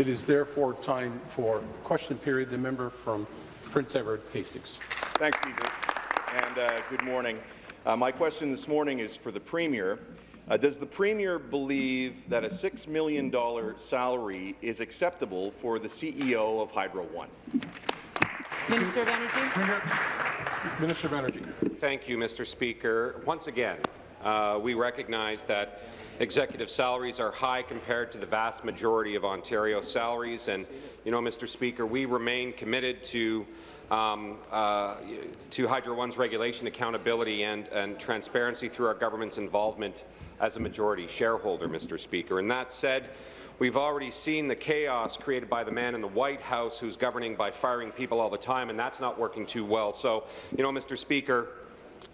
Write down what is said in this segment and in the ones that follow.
It is therefore time for question period. The member from Prince Edward Hastings. Thanks, Speaker, and uh, good morning. Uh, my question this morning is for the Premier. Uh, does the Premier believe that a $6 million salary is acceptable for the CEO of Hydro One? Minister of Energy. Minister of Energy. Thank you, Mr. Speaker. Once again, uh, we recognize that executive salaries are high compared to the vast majority of Ontario salaries. And, you know, Mr. Speaker, we remain committed to um, uh, to Hydro One's regulation, accountability and, and transparency through our government's involvement as a majority shareholder, Mr. Speaker. And that said, We've already seen the chaos created by the man in the White House who's governing by firing people all the time, and that's not working too well. So, you know, Mr. Speaker,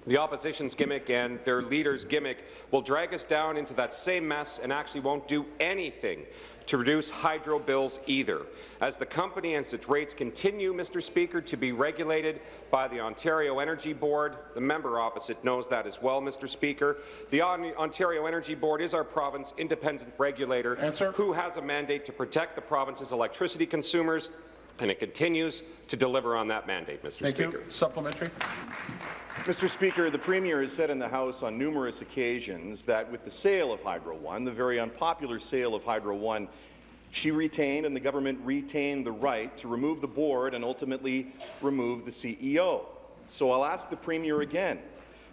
the opposition's gimmick and their leader's gimmick will drag us down into that same mess and actually won't do anything to reduce hydro bills either. As the company and its rates continue, Mr. Speaker, to be regulated by the Ontario Energy Board, the member opposite knows that as well, Mr. Speaker. The Ontario Energy Board is our province independent regulator Answer. who has a mandate to protect the province's electricity consumers, and it continues to deliver on that mandate, Mr. Thank Speaker. you. Supplementary. Mr. Speaker, the Premier has said in the House on numerous occasions that with the sale of Hydro One, the very unpopular sale of Hydro One, she retained and the government retained the right to remove the board and ultimately remove the CEO. So I'll ask the Premier again.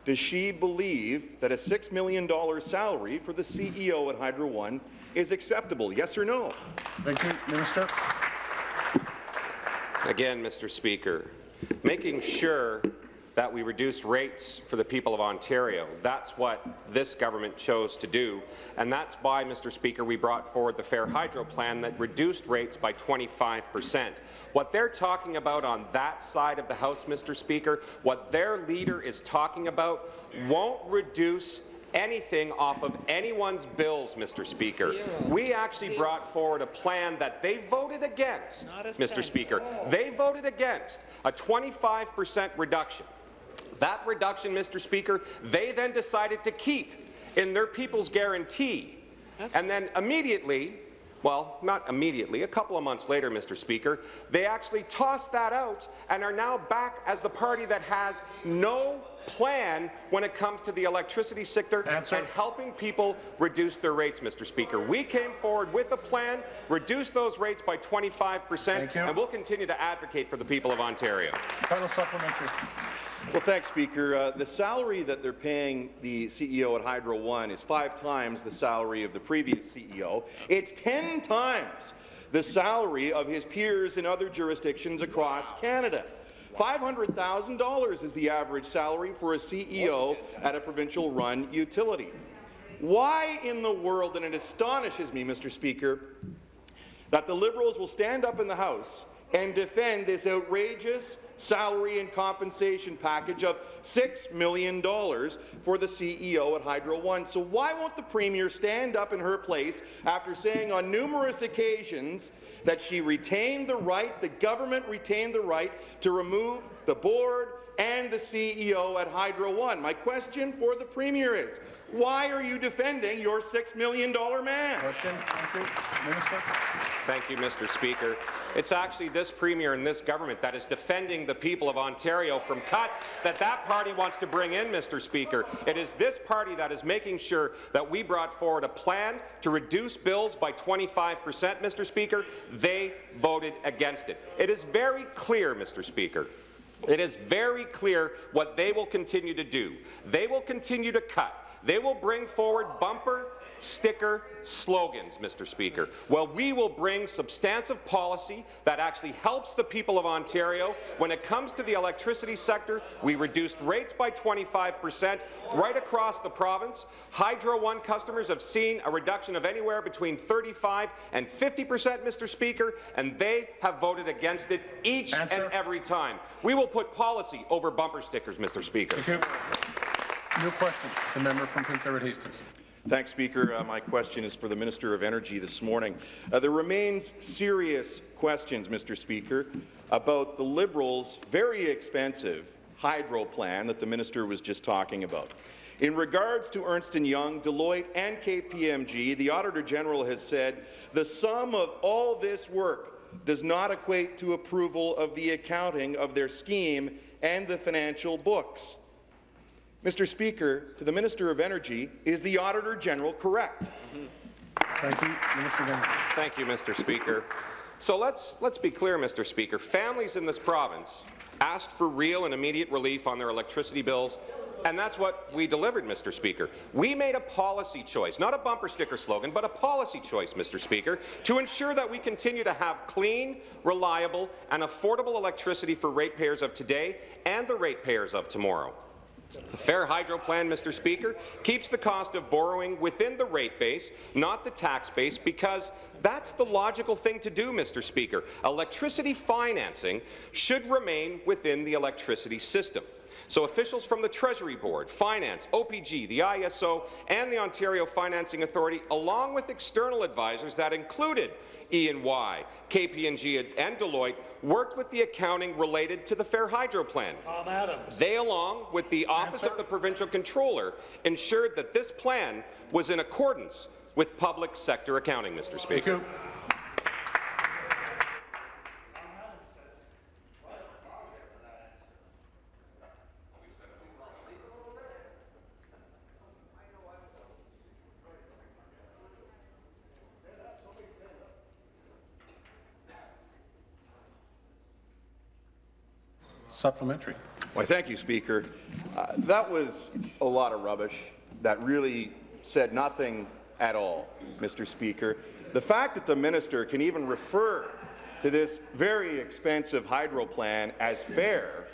Does she believe that a $6 million salary for the CEO at Hydro One is acceptable? Yes or no? Thank you, Minister. Again, Mr. Speaker, making sure that we reduce rates for the people of Ontario. That's what this government chose to do, and that's why, Mr. Speaker, we brought forward the Fair Hydro Plan that reduced rates by 25 percent. What they're talking about on that side of the House, Mr. Speaker, what their leader is talking about won't reduce anything off of anyone's bills, Mr. Speaker. We actually brought forward a plan that they voted against, Mr. Speaker. They voted against a 25 percent reduction. That reduction, Mr. Speaker, they then decided to keep in their People's Guarantee. That's and then immediately, well, not immediately, a couple of months later, Mr. Speaker, they actually tossed that out and are now back as the party that has no plan when it comes to the electricity sector Answer. and helping people reduce their rates, Mr. Speaker. We came forward with a plan, reduce those rates by 25 percent, and we'll continue to advocate for the people of Ontario. Supplementary. Well, thanks, Speaker. Uh, the salary that they're paying the CEO at Hydro One is five times the salary of the previous CEO. It's 10 times the salary of his peers in other jurisdictions across Canada. $500,000 is the average salary for a CEO at a provincial-run utility. Why in the world, and it astonishes me, Mr. Speaker, that the Liberals will stand up in the House and defend this outrageous salary and compensation package of $6 million for the CEO at Hydro One. So why won't the Premier stand up in her place after saying on numerous occasions that she retained the right, the government retained the right to remove the board and the CEO at Hydro One. My question for the Premier is, why are you defending your $6 million man? Question. Thank you. Minister. Thank you, Mr. Speaker. It's actually this Premier and this government that is defending the people of Ontario from cuts that that party wants to bring in, Mr. Speaker. It is this party that is making sure that we brought forward a plan to reduce bills by 25 percent, Mr. Speaker. They voted against it. It is very clear, Mr. Speaker, it is very clear what they will continue to do. They will continue to cut. They will bring forward bumper sticker slogans, Mr. Speaker. Well, we will bring substantive policy that actually helps the people of Ontario. When it comes to the electricity sector, we reduced rates by 25 percent right across the province. Hydro One customers have seen a reduction of anywhere between 35 and 50 percent, Mr. Speaker, and they have voted against it each Answer. and every time. We will put policy over bumper stickers, Mr. Speaker. Thank you. New question. The member from Prince Edward Hastings. Thanks, Speaker. Uh, my question is for the Minister of Energy this morning. Uh, there remains serious questions, Mr. Speaker, about the Liberals' very expensive hydro plan that the minister was just talking about. In regards to Ernst & Young, Deloitte, and KPMG, the Auditor General has said the sum of all this work does not equate to approval of the accounting of their scheme and the financial books. Mr. Speaker, to the Minister of Energy, is the Auditor General correct? Thank you. Minister of Thank you, Mr. Speaker. So let's, let's be clear, Mr. Speaker. Families in this province asked for real and immediate relief on their electricity bills, and that's what we delivered, Mr. Speaker. We made a policy choice, not a bumper sticker slogan, but a policy choice, Mr. Speaker, to ensure that we continue to have clean, reliable, and affordable electricity for ratepayers of today and the ratepayers of tomorrow. The Fair Hydro Plan, Mr. Speaker, keeps the cost of borrowing within the rate base, not the tax base, because that's the logical thing to do, Mr. Speaker. Electricity financing should remain within the electricity system. So officials from the Treasury Board, Finance, OPG, the ISO, and the Ontario Financing Authority, along with external advisors that included E&Y, KPMG, and Deloitte, worked with the accounting related to the Fair Hydro Plan. Tom Adams. They, along with the Office of the Provincial Controller, ensured that this plan was in accordance with public sector accounting, Mr. Speaker. Supplementary. Why, thank you, Speaker. Uh, that was a lot of rubbish that really said nothing at all, Mr. Speaker. The fact that the minister can even refer to this very expensive hydro plan as fair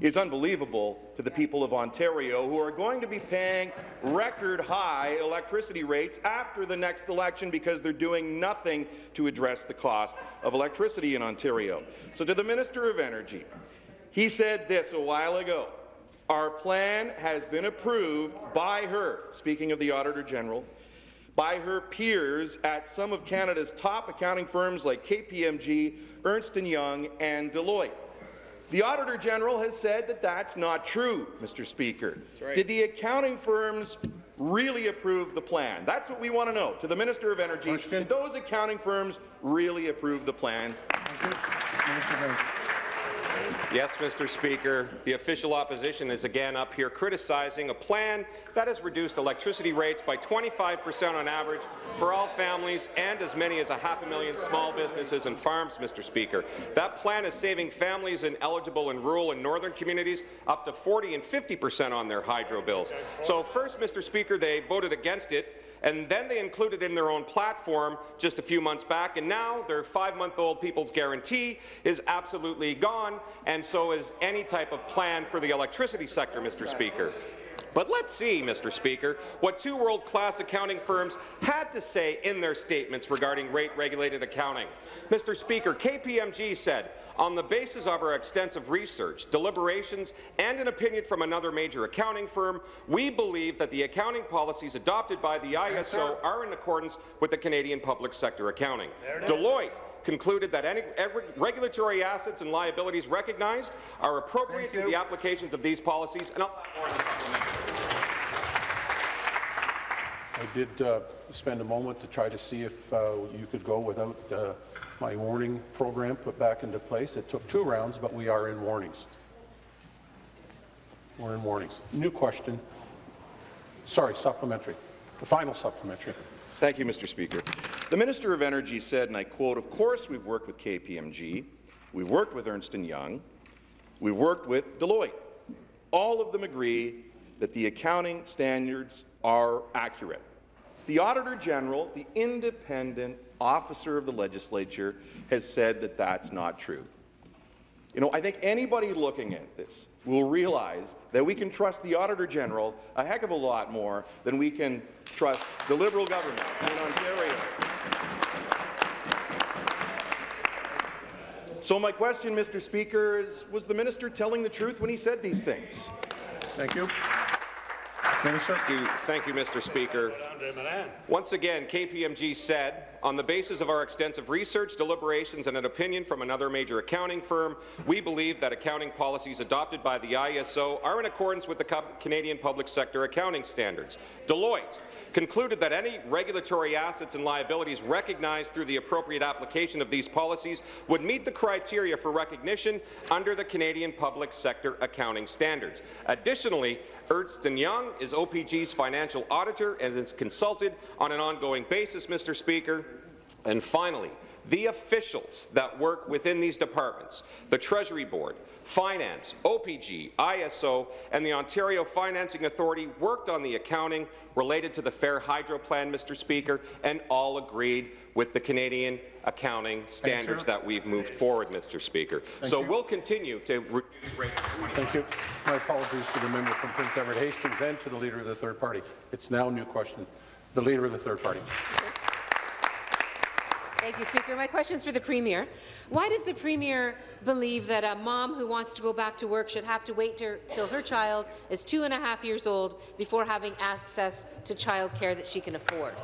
is unbelievable to the people of Ontario who are going to be paying record-high electricity rates after the next election because they're doing nothing to address the cost of electricity in Ontario. So to the Minister of Energy, he said this a while ago. Our plan has been approved by her, speaking of the Auditor General, by her peers at some of Canada's top accounting firms like KPMG, Ernst & Young, and Deloitte. The Auditor General has said that that's not true, Mr. Speaker. Did the accounting firms really approve the plan? That's what we want to know. To the Minister of Energy, Question. did those accounting firms really approve the plan? Thank you. Minister of Energy. Yes, Mr. Speaker, the official opposition is again up here criticizing a plan that has reduced electricity rates by 25 percent on average for all families and as many as a half a million small businesses and farms, Mr. Speaker. That plan is saving families in eligible and rural and northern communities up to 40 and 50 percent on their hydro bills. So first, Mr. Speaker, they voted against it, and then they included it in their own platform just a few months back, and now their five-month-old People's Guarantee is absolutely gone, and so is any type of plan for the electricity sector, Mr. Speaker. But let's see, Mr. Speaker, what two world-class accounting firms had to say in their statements regarding rate-regulated accounting. Mr. Speaker, KPMG said, on the basis of our extensive research, deliberations, and an opinion from another major accounting firm, we believe that the accounting policies adopted by the ISO are in accordance with the Canadian public sector accounting. Deloitte concluded that any regulatory assets and liabilities recognized are appropriate to the applications of these policies, and I'll more in the. I did uh, spend a moment to try to see if uh, you could go without uh, my warning program put back into place. It took two rounds, but we are in warnings. We're in warnings. New question. Sorry, supplementary. The final supplementary. Thank you, Mr. Speaker. The Minister of Energy said, and I quote, "Of course we've worked with KPMG, we've worked with Ernst & Young, we've worked with Deloitte. All of them agree that the accounting standards are accurate. The Auditor General, the independent officer of the legislature, has said that that's not true. You know, I think anybody looking at this will realize that we can trust the Auditor General a heck of a lot more than we can trust the Liberal government in Ontario. So my question, Mr. Speaker, is was the minister telling the truth when he said these things? Thank you. Minister. Thank you, thank you, Mr. Speaker. Once again, KPMG said, on the basis of our extensive research, deliberations, and an opinion from another major accounting firm, we believe that accounting policies adopted by the ISO are in accordance with the Canadian Public Sector Accounting Standards. Deloitte concluded that any regulatory assets and liabilities recognized through the appropriate application of these policies would meet the criteria for recognition under the Canadian Public Sector Accounting Standards. Additionally, Ernst & Young is OPG's financial auditor and is consulted on an ongoing basis, Mr. Speaker. And finally, the officials that work within these departments, the Treasury Board, Finance, OPG, ISO, and the Ontario Financing Authority worked on the accounting related to the Fair Hydro Plan, Mr. Speaker, and all agreed with the Canadian accounting standards that we've moved forward, Mr. Speaker. Thank so you. we'll continue to reduce rates. Thank you. My apologies to the member from Prince Edward Hastings and to the Leader of the Third Party. It's now a new question. The Leader of the Third Party. Thank you, Speaker. My question is for the Premier. Why does the Premier believe that a mom who wants to go back to work should have to wait till till her child is two and a half years old before having access to childcare that she can afford?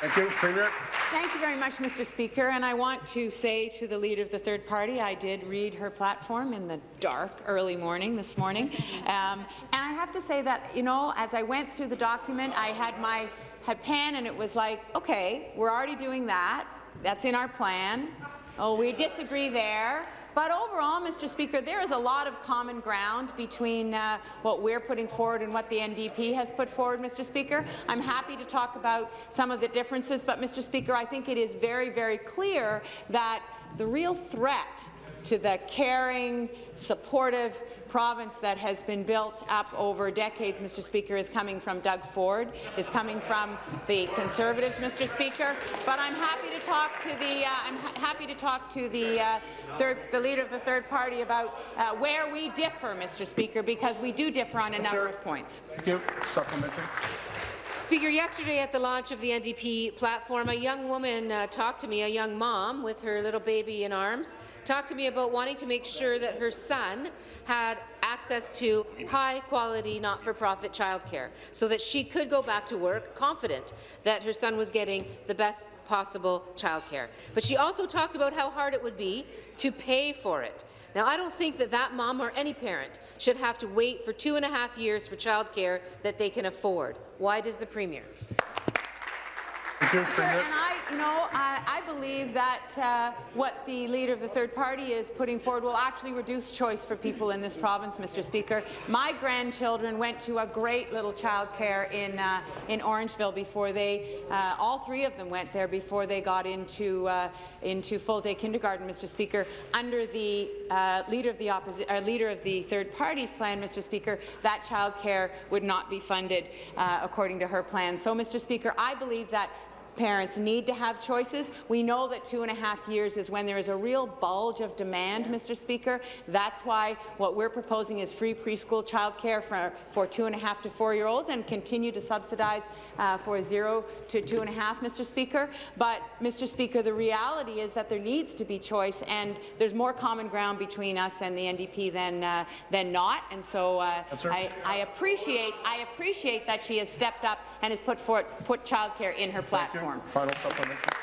Thank you. Premier. Thank you very much, Mr. Speaker. And I want to say to the Leader of the Third Party, I did read her platform in the dark, early morning this morning. Um, and I have to say that, you know, as I went through the document, I had my had pen and it was like, okay, we're already doing that. That's in our plan. Oh, we disagree there. But overall, Mr. Speaker, there is a lot of common ground between uh, what we're putting forward and what the NDP has put forward, Mr. Speaker. I'm happy to talk about some of the differences, but, Mr. Speaker, I think it is very, very clear that the real threat to the caring, supportive province that has been built up over decades, Mr. Speaker, is coming from Doug Ford, is coming from the Conservatives, Mr. Speaker. But I'm happy to talk to the uh, I'm ha happy to talk to the uh, third, the leader of the third party about uh, where we differ, Mr. Speaker, because we do differ on a number of points. Thank you. Supplementary. Speaker, yesterday at the launch of the NDP platform, a young woman uh, talked to me, a young mom with her little baby in arms, talked to me about wanting to make sure that her son had access to high-quality, not-for-profit childcare so that she could go back to work confident that her son was getting the best possible childcare. But she also talked about how hard it would be to pay for it. Now, I don't think that that mom or any parent should have to wait for two and a half years for childcare that they can afford. Why does the Premier? Sure, and I, you know, I, I believe that uh, what the leader of the third party is putting forward will actually reduce choice for people in this province, Mr. Speaker. My grandchildren went to a great little childcare in uh, in Orangeville before they, uh, all three of them went there before they got into uh, into full day kindergarten, Mr. Speaker. Under the uh, leader of the opposi- uh, leader of the third party's plan, Mr. Speaker, that childcare would not be funded according to her plan. So, Mr. Speaker, I believe that Parents need to have choices. We know that two and a half years is when there is a real bulge of demand, Mr. Speaker. That's why what we're proposing is free preschool childcare for, for two and a half to four-year-olds and continue to subsidize uh, for zero to two and a half, Mr. Speaker. But, Mr. Speaker, the reality is that there needs to be choice, and there's more common ground between us and the NDP than uh, than not. And so uh, I, I appreciate I appreciate that she has stepped up and has put forth put childcare in her Thank platform. you. Final supplementary.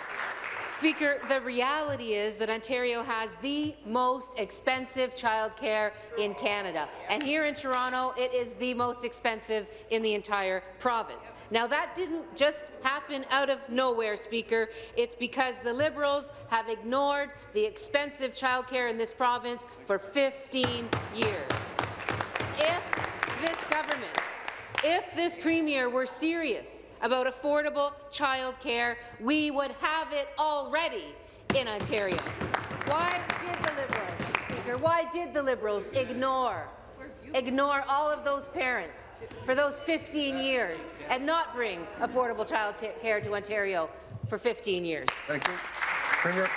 Speaker, the reality is that Ontario has the most expensive childcare in Canada. And here in Toronto, it is the most expensive in the entire province. Now, that didn't just happen out of nowhere, Speaker. It's because the Liberals have ignored the expensive childcare in this province for 15 years. If this government, if this Premier were serious about affordable childcare, we would have it already in Ontario. Why did the Liberals, Speaker, why did the Liberals ignore ignore all of those parents for those 15 years and not bring affordable child care to Ontario for 15 years? Thank you. Premier.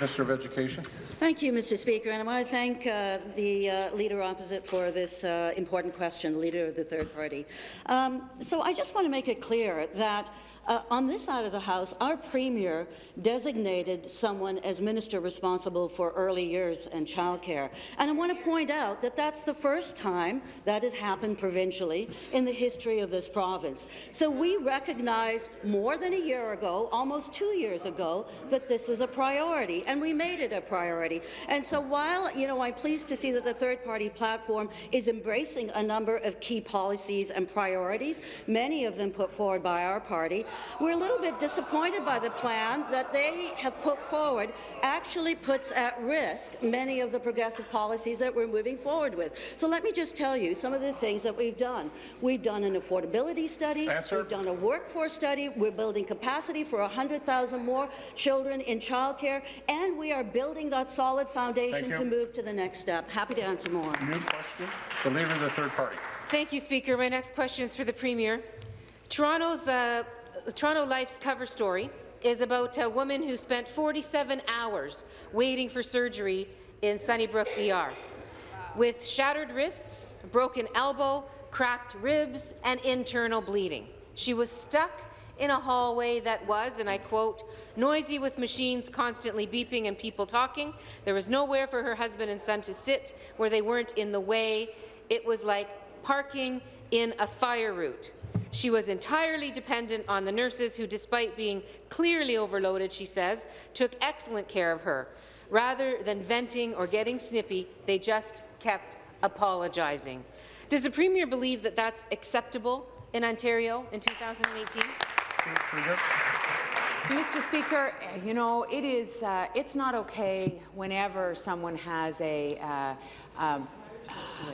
Minister of Education. Thank you, Mr. Speaker, and I want to thank uh, the uh, Leader opposite for this uh, important question, the Leader of the Third Party. Um, so I just want to make it clear that Uh, on this side of the House, our Premier designated someone as minister responsible for early years and childcare. And I want to point out that that's the first time that has happened provincially in the history of this province. So we recognize more than a year ago, almost two years ago, that this was a priority, and we made it a priority. And so while you know, I'm pleased to see that the third-party platform is embracing a number of key policies and priorities, many of them put forward by our party, we're a little bit disappointed by the plan that they have put forward actually puts at risk many of the progressive policies that we're moving forward with. So let me just tell you some of the things that we've done. We've done an affordability study. Answer. We've done a workforce study. We're building capacity for 100,000 more children in childcare, and we are building that solid foundation to move to the next step. Happy to answer more. New question, the Leader of the Third Party. Thank you, Speaker. My next question is for the Premier. Toronto's uh, Toronto Life's cover story is about a woman who spent 47 hours waiting for surgery in Sunnybrook's ER. With shattered wrists, broken elbow, cracked ribs, and internal bleeding. She was stuck in a hallway that was, and I quote, noisy with machines constantly beeping and people talking. There was nowhere for her husband and son to sit where they weren't in the way. It was like parking in a fire route. She was entirely dependent on the nurses who, despite being clearly overloaded, she says, took excellent care of her. Rather than venting or getting snippy, they just kept apologizing. Does the Premier believe that that's acceptable in Ontario in 2018? Mr. Speaker, you know, it is, uh, it's not okay whenever someone has a, uh, um,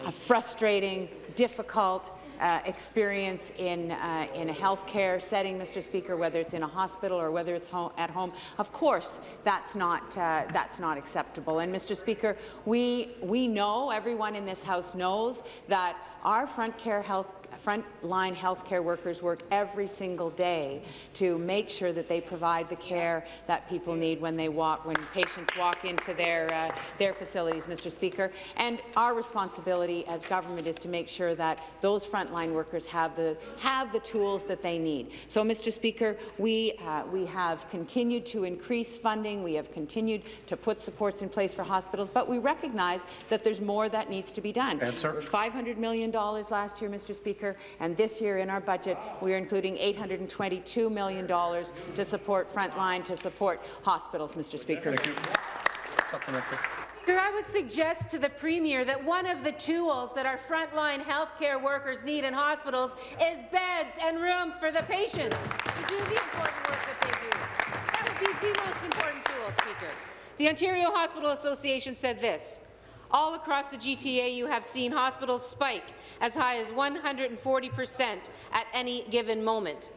a frustrating, difficult uh, experience in, uh, in a healthcare setting, Mr. Speaker, whether it's in a hospital or whether it's at home. Of course, that's not, uh, that's not acceptable. And, Mr. Speaker, we, we know, everyone in this House knows, that our front care health frontline healthcare workers work every single day to make sure that they provide the care that people need when they walk, when patients walk into their uh, their facilities, Mr. Speaker. And our responsibility as government is to make sure that those frontline workers have the have the tools that they need. So, Mr. Speaker, we uh, we have continued to increase funding. We have continued to put supports in place for hospitals, but we recognize that there's more that needs to be done. Answer. $500 million last year, Mr. Speaker, and this year in our budget, we are including $822 million to support frontline, to support hospitals, Mr. Speaker. Thank Speaker, I would suggest to the Premier that one of the tools that our frontline healthcare workers need in hospitals is beds and rooms for the patients to do the important work that they do. That would be the most important tool, Speaker. The Ontario Hospital Association said this. All across the GTA, you have seen hospitals spike as high as 140 percent at any given moment.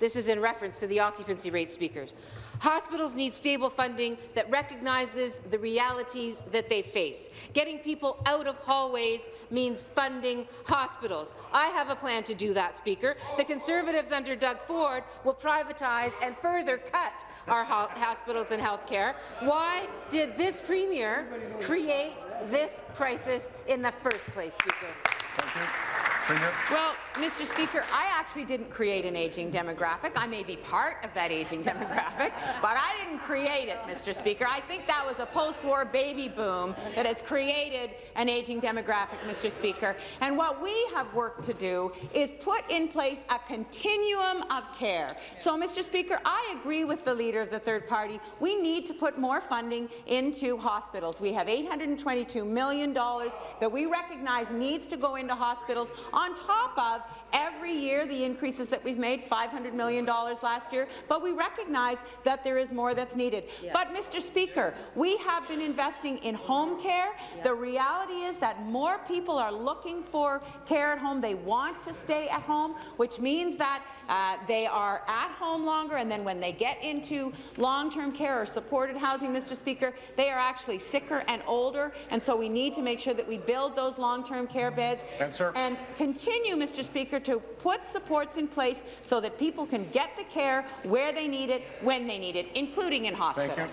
This is in reference to the occupancy rate, speakers. Hospitals need stable funding that recognizes the realities that they face. Getting people out of hallways means funding hospitals. I have a plan to do that, Speaker. The Conservatives under Doug Ford will privatize and further cut our ho hospitals and health care. Why did this Premier create this crisis in the first place, Speaker? Premier. Well, Mr. Speaker, I actually didn't create an aging demographic. I may be part of that aging demographic, but I didn't create it, Mr. Speaker. I think that was a post-war baby boom that has created an aging demographic, Mr. Speaker. And what we have worked to do is put in place a continuum of care. So, Mr. Speaker, I agree with the Leader of the Third Party. We need to put more funding into hospitals. We have $822 million that we recognize needs to go into hospitals on top of every year the increases that we've made, $500 million last year, but we recognize that there is more that's needed. But, Mr. Speaker, we have been investing in home care. The reality is that more people are looking for care at home. They want to stay at home, which means that uh, they are at home longer, and then when they get into long-term care or supported housing, Mr. Speaker, they are actually sicker and older, and so we need to make sure that we build those long-term care beds Answer. and continue, Mr. Speaker, to put supports in place so that people can get the care where they need it, when they need it, including in hospital. Thank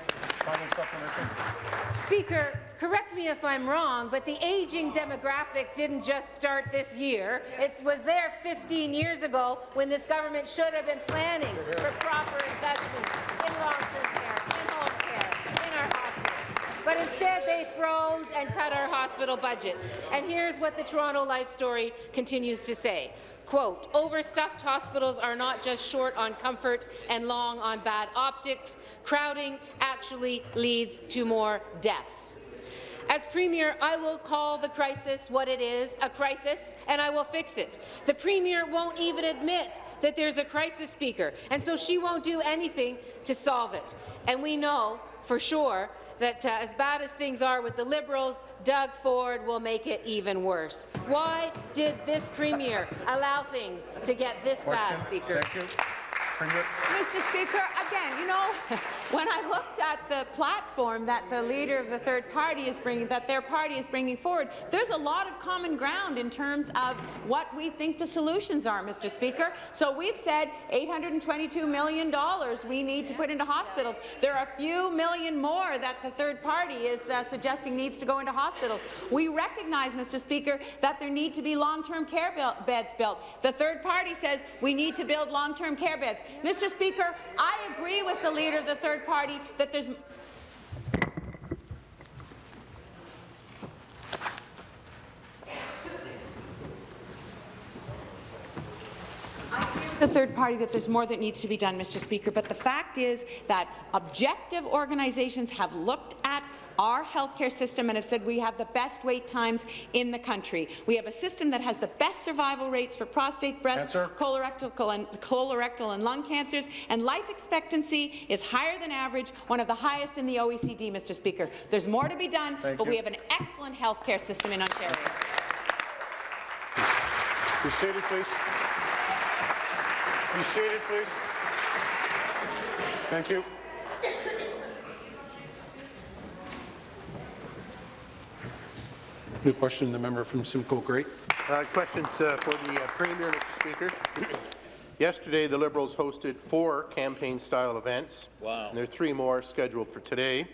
you. Speaker, correct me if I'm wrong, but the aging demographic didn't just start this year. It was there 15 years ago when this government should have been planning for proper investments in long-term care, in home care, in our hospitals. But instead, they froze and cut our hospital budgets. And here's what the Toronto Life story continues to say. Quote, overstuffed hospitals are not just short on comfort and long on bad optics. Crowding actually leads to more deaths. As Premier, I will call the crisis what it is, a crisis, and I will fix it. The Premier won't even admit that there's a crisis, Speaker, and so she won't do anything to solve it. And we know for sure that uh, as bad as things are with the Liberals, Doug Ford will make it even worse. Why did this Premier allow things to get this bad, Question. Speaker? Mr. Speaker, again, you know, when I looked at the platform that the leader of the third party is bringing, that their party is bringing forward, there's a lot of common ground in terms of what we think the solutions are, Mr. Speaker. So we've said $822 million we need to put into hospitals. There are a few million more that the third party is uh, suggesting needs to go into hospitals. We recognize, Mr. Speaker, that there need to be long-term care beds built. The third party says we need to build long-term care beds. Mr. Speaker, I agree with the leader of the third party that there's the third party that there's more that needs to be done, Mr. Speaker, but the fact is that objective organizations have looked at our healthcare system and have said we have the best wait times in the country. We have a system that has the best survival rates for prostate, breast, Answer. colorectal and, colorectal and lung cancers, and life expectancy is higher than average, one of the highest in the OECD, Mr. Speaker. There's more to be done, Thank but we have an excellent healthcare system in Ontario. Be seated, please. Be seated, please. Thank you. New question, the member from Simcoe Grey. Uh, Questions uh, for the uh, Premier, Mr. Speaker. Yesterday, the Liberals hosted four campaign-style events. Wow. And there are three more scheduled for today.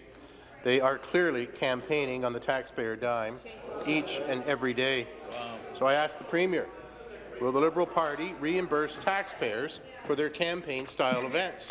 They are clearly campaigning on the taxpayer dime each and every day. Wow. So I ask the Premier, will the Liberal Party reimburse taxpayers for their campaign-style events?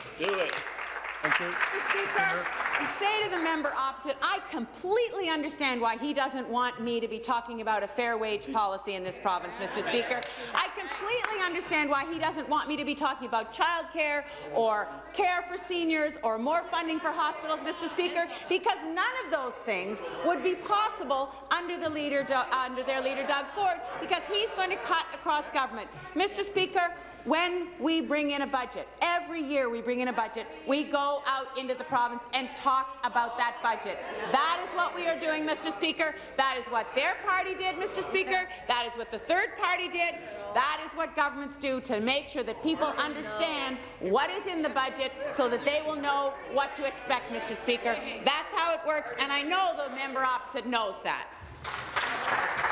Thank you. Mr. Speaker, I say to the member opposite, I completely understand why he doesn't want me to be talking about a fair wage policy in this province, Mr. Speaker. I completely understand why he doesn't want me to be talking about childcare or care for seniors or more funding for hospitals, Mr. Speaker, because none of those things would be possible under the leader, under their leader, Doug Ford, because he's going to cut across government. Mr. Speaker, when we bring in a budget, every year we bring in a budget, we go out into the province and talk about that budget. That is what we are doing, Mr. Speaker. That is what their party did, Mr. Speaker. That is what the third party did. That is what governments do to make sure that people understand what is in the budget so that they will know what to expect, Mr. Speaker. That's how it works, and I know the member opposite knows that.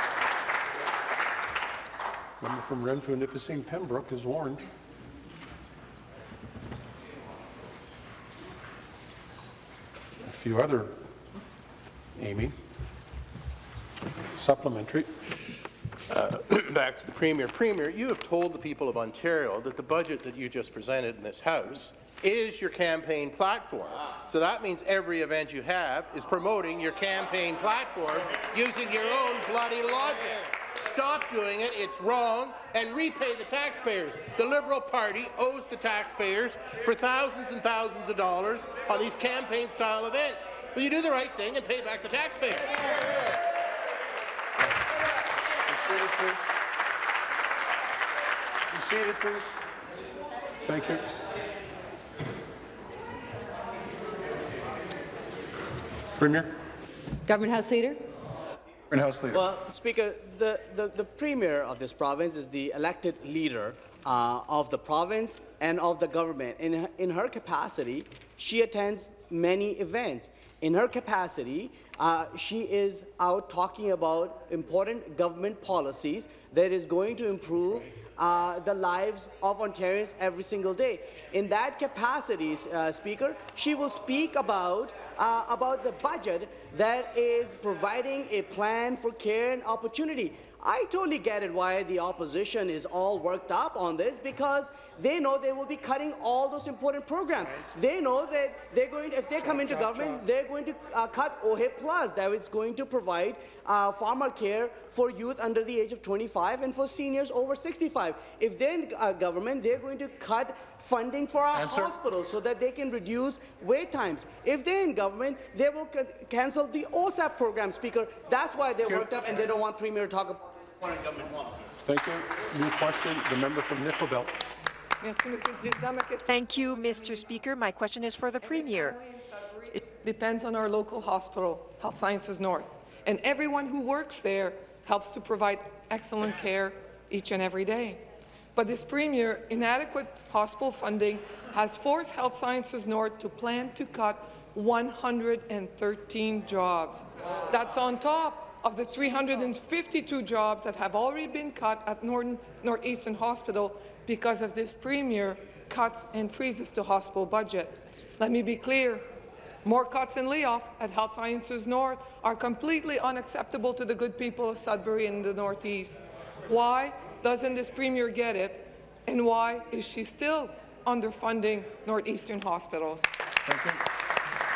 Member from Renfrew, Nipissing, Pembroke is warned. A few other, Amy. Supplementary. Uh, back to the Premier. Premier, you have told the people of Ontario that the budget that you just presented in this House is your campaign platform. So that means every event you have is promoting your campaign platform using your own bloody logic. Stop doing it, it's wrong, and repay the taxpayers. The Liberal Party owes the taxpayers for thousands and thousands of dollars on these campaign-style events. Will you do the right thing and pay back the taxpayers? Please. Be seated, please. Thank you. Premier. Government House Leader. Government House Leader. Well, Speaker, the, the, the Premier of this province is the elected leader uh, of the province and of the government. In, her- in her capacity, she attends many events. In her capacity, uh, she is out talking about important government policies that is going to improve uh, the lives of Ontarians every single day. In that capacity, uh, Speaker, she will speak about uh, about the budget that is providing a plan for care and opportunity. I totally get it why the opposition is all worked up on this because they know they will be cutting all those important programs. They know that they're going to, if they come into government, they're going to uh, cut OHIP Plus, that is going to provide uh, pharmacare for youth under the age of 25 and for seniors over 65. If they're in uh, government, they're going to cut funding for our Answer. hospitals so that they can reduce wait times. If they're in government, they will cancel the OSAP program, Speaker. That's why they're worked up and they don't want Premier to talk about foreign government policies. Thank you. New question, the member from Nickel Belt. Merci, Monsieur le Président. Ma question Thank you, Mr. Speaker. My question is for the Premier. It depends on our local hospital, Health Sciences North, and everyone who works there helps to provide excellent care each and every day. But this Premier, inadequate hospital funding has forced Health Sciences North to plan to cut 113 jobs. That's on top of the 352 jobs that have already been cut at Northern, Northeastern Hospital because of this Premier cuts and freezes to hospital budget. Let me be clear. More cuts and layoff at Health Sciences North are completely unacceptable to the good people of Sudbury and the Northeast. Why doesn't this Premier get it? And why is she still underfunding Northeastern hospitals? Thank you.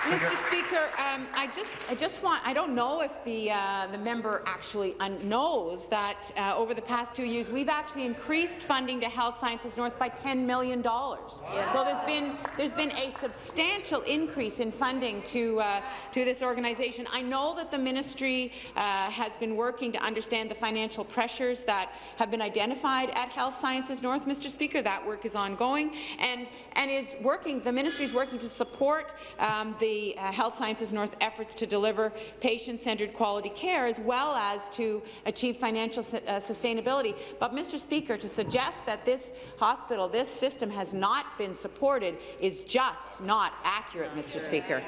Mr. Speaker, um, I just, I just want, I don't know if the, uh, the member actually knows that uh, over the past two years, we've actually increased funding to Health Sciences North by $10 million. So there's been, there's been a substantial increase in funding to, uh, to this organization. I know that the ministry uh, has been working to understand the financial pressures that have been identified at Health Sciences North, Mr. Speaker. That work is ongoing and, and is working, the ministry is working to support um, the uh, Health Sciences North efforts to deliver patient-centred quality care as well as to achieve financial su uh, sustainability. But, Mr. Speaker, to suggest that this hospital, this system has not been supported is just not accurate, Mr. Speaker.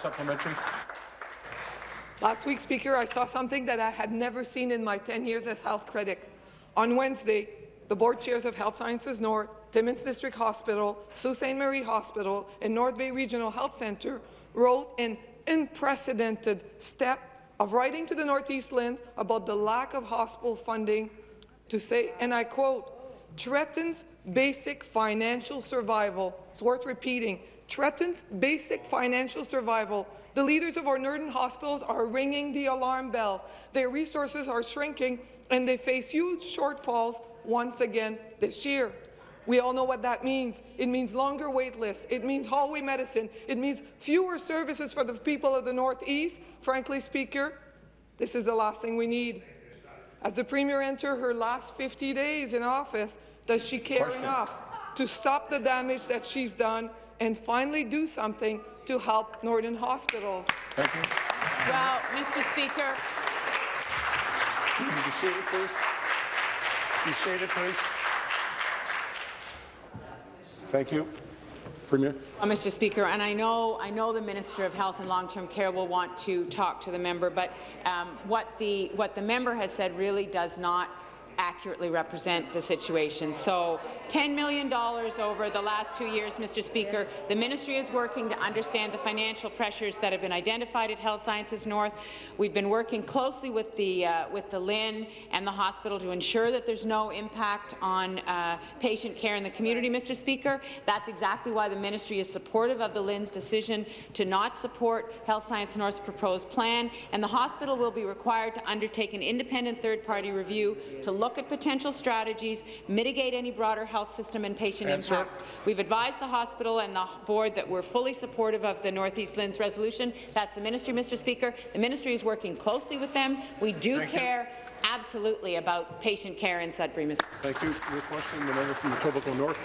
Supplementary. Last week, Speaker, I saw something that I had never seen in my 10 years as health critic. On Wednesday, the board chairs of Health Sciences North, Timmins District Hospital, Sault Ste. Marie Hospital, and North Bay Regional Health Centre wrote an unprecedented step of writing to the Northeast LHIN about the lack of hospital funding to say, and I quote, threatens basic financial survival. It's worth repeating. Threatens basic financial survival. The leaders of our northern hospitals are ringing the alarm bell. Their resources are shrinking, and they face huge shortfalls once again this year. We all know what that means. It means longer wait lists. It means hallway medicine. It means fewer services for the people of the Northeast. Frankly, Speaker, this is the last thing we need. As the Premier enters her last 50 days in office, does she care Question. enough to stop the damage that she's done and finally do something to help Northern hospitals? Thank you. Well, Mr. Speaker, Would you seated, please? Be seated, please. Thank you. Premier? Uh, Mr. Speaker, and I know, I know the Minister of Health and Long-Term Care will want to talk to the member, but um, what, the, what the member has said really does not accurately represent the situation. So $10 million over the last two years, Mr. Speaker. The ministry is working to understand the financial pressures that have been identified at Health Sciences North. We've been working closely with the, uh, with the LHIN and the hospital to ensure that there's no impact on uh, patient care in the community, Mr. Speaker. That's exactly why the ministry is supportive of the LHIN's decision to not support Health Science North's proposed plan, and the hospital will be required to undertake an independent third-party review to look at potential strategies, mitigate any broader health system and patient Answer. impacts. We've advised the hospital and the board that we're fully supportive of the Northeast LHIN's resolution. That's the ministry, Mr. Speaker. The ministry is working closely with them. We do Thank you. care absolutely about patient care in Sudbury, Mr. Thank you. New question, the member from Etobicoke North.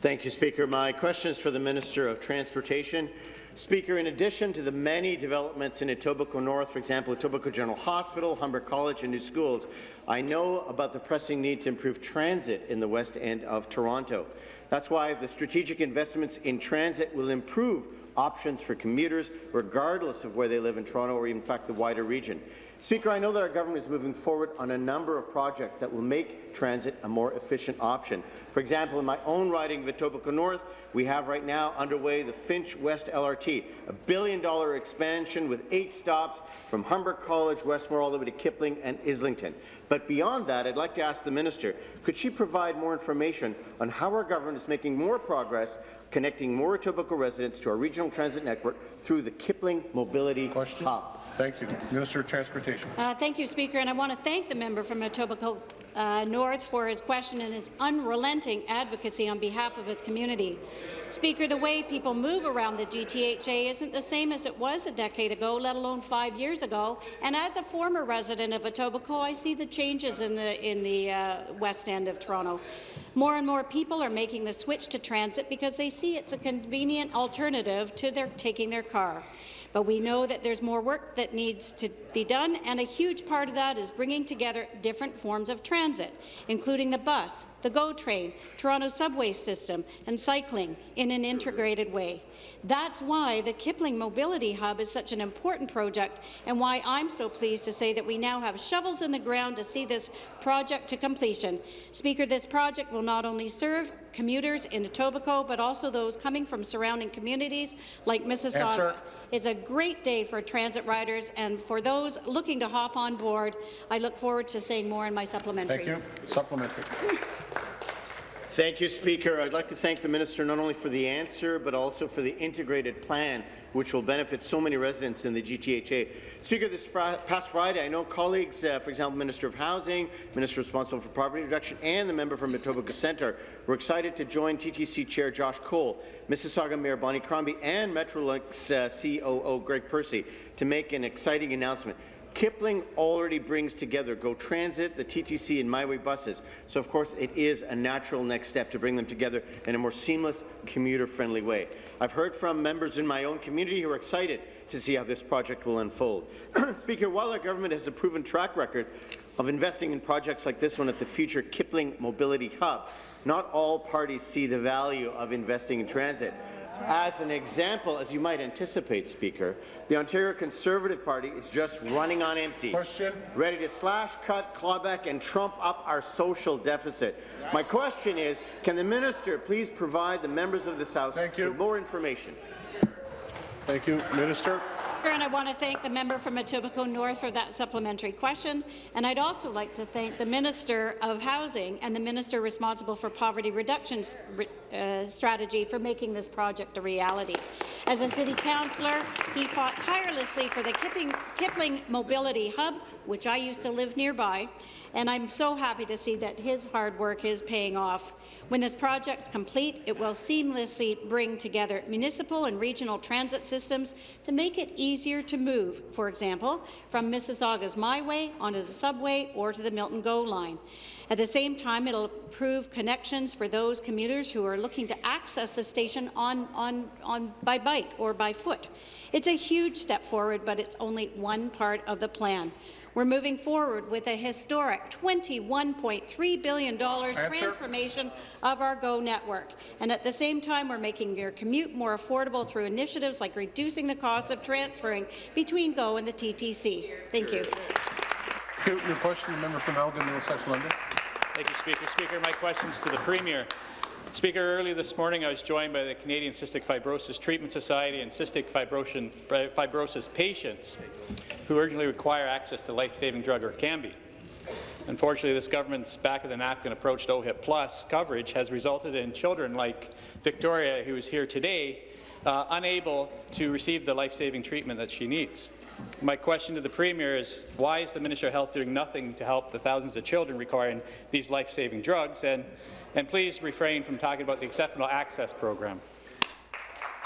Thank you, Speaker. My question is for the Minister of Transportation. Speaker, in addition to the many developments in Etobicoke North, for example, Etobicoke General Hospital, Humber College and new schools, I know about the pressing need to improve transit in the west end of Toronto. That's why the strategic investments in transit will improve options for commuters, regardless of where they live in Toronto or in fact the wider region. Speaker, I know that our government is moving forward on a number of projects that will make transit a more efficient option. For example, in my own riding of Etobicoke North, we have right now underway the Finch West LRT, a billion-dollar expansion with eight stops from Humber College, Westmore, all the way to Kipling and Islington. But beyond that, I'd like to ask the minister, could she provide more information on how our government is making more progress connecting more Etobicoke residents to our regional transit network through the Kipling Mobility Question? Hub? Thank you. Minister of Transportation. Uh, thank you, Speaker, and I want to thank the member from Etobicoke uh, North for his question and his unrelenting advocacy on behalf of his community. Speaker, the way people move around the GTHA isn't the same as it was a decade ago, let alone five years ago. And as a former resident of Etobicoke, I see the changes in the, in the uh, west end of Toronto. More and more people are making the switch to transit because they see it's a convenient alternative to their taking their car. But we know that there's more work that needs to be done, and a huge part of that is bringing together different forms of transit, including the bus, the GO train, Toronto subway system, and cycling in an integrated way. That's why the Kipling Mobility Hub is such an important project and why I'm so pleased to say that we now have shovels in the ground to see this project to completion. Speaker, this project will not only serve commuters in Etobicoke, but also those coming from surrounding communities like Mississauga. Answer. It's a great day for transit riders and for those looking to hop on board. I look forward to saying more in my supplementary. Thank you. Supplementary. Thank you, Speaker. I'd like to thank the minister not only for the answer, but also for the integrated plan, which will benefit so many residents in the GTHA. Speaker, this fr past Friday, I know colleagues, uh, for example, Minister of Housing, Minister responsible for poverty reduction, and the member from Etobicoke Centre were excited to join TTC Chair Josh Colle, Mississauga Mayor Bonnie Crombie, and Metrolinx uh, COO Greg Percy to make an exciting announcement. Kipling already brings together Go Transit, the TTC, and MiWay buses. So, of course, it is a natural next step to bring them together in a more seamless, commuter-friendly way. I've heard from members in my own community who are excited to see how this project will unfold. Speaker, while our government has a proven track record of investing in projects like this one at the future Kipling Mobility Hub, not all parties see the value of investing in transit. As an example, as you might anticipate, Speaker, the Ontario Conservative Party is just running on empty. Question. Ready to slash, cut, clawback, and trump up our social deficit. My question is, can the minister please provide the members of this House Thank you. with more information? Thank you. Minister? And I want to thank the member from Etobicoke North for that supplementary question. And I'd also like to thank the Minister of Housing and the Minister responsible for poverty reduction uh, strategy for making this project a reality. As a City Councillor, he fought tirelessly for the Kipling, Kipling Mobility Hub, which I used to live nearby, and I'm so happy to see that his hard work is paying off. When this project is complete, it will seamlessly bring together municipal and regional transit systems to make it easier to move, for example, from Mississauga's MiWay onto the subway or to the Milton GO line. At the same time, it'll improve connections for those commuters who are looking to access the station on, on, on by bike or by foot. It's a huge step forward, but it's only one part of the plan. We're moving forward with a historic $21.3 billion transformation of our GO network. And at the same time, we're making your commute more affordable through initiatives like reducing the cost of transferring between GO and the TTC. Thank you. Your question, the member from Elgin, Middlesex, London. Thank you, Speaker. Speaker, my questions to the Premier. Speaker, earlier this morning I was joined by the Canadian Cystic Fibrosis Treatment Society and cystic fibrosis patients who urgently require access to life-saving drug Orkambi. Unfortunately, this government's back-of-the-napkin approach to OHIP Plus coverage has resulted in children like Victoria, who is here today, uh, unable to receive the life-saving treatment that she needs. My question to the Premier is, why is the Minister of Health doing nothing to help the thousands of children requiring these life-saving drugs? And and please refrain from talking about the Exceptional Access Program.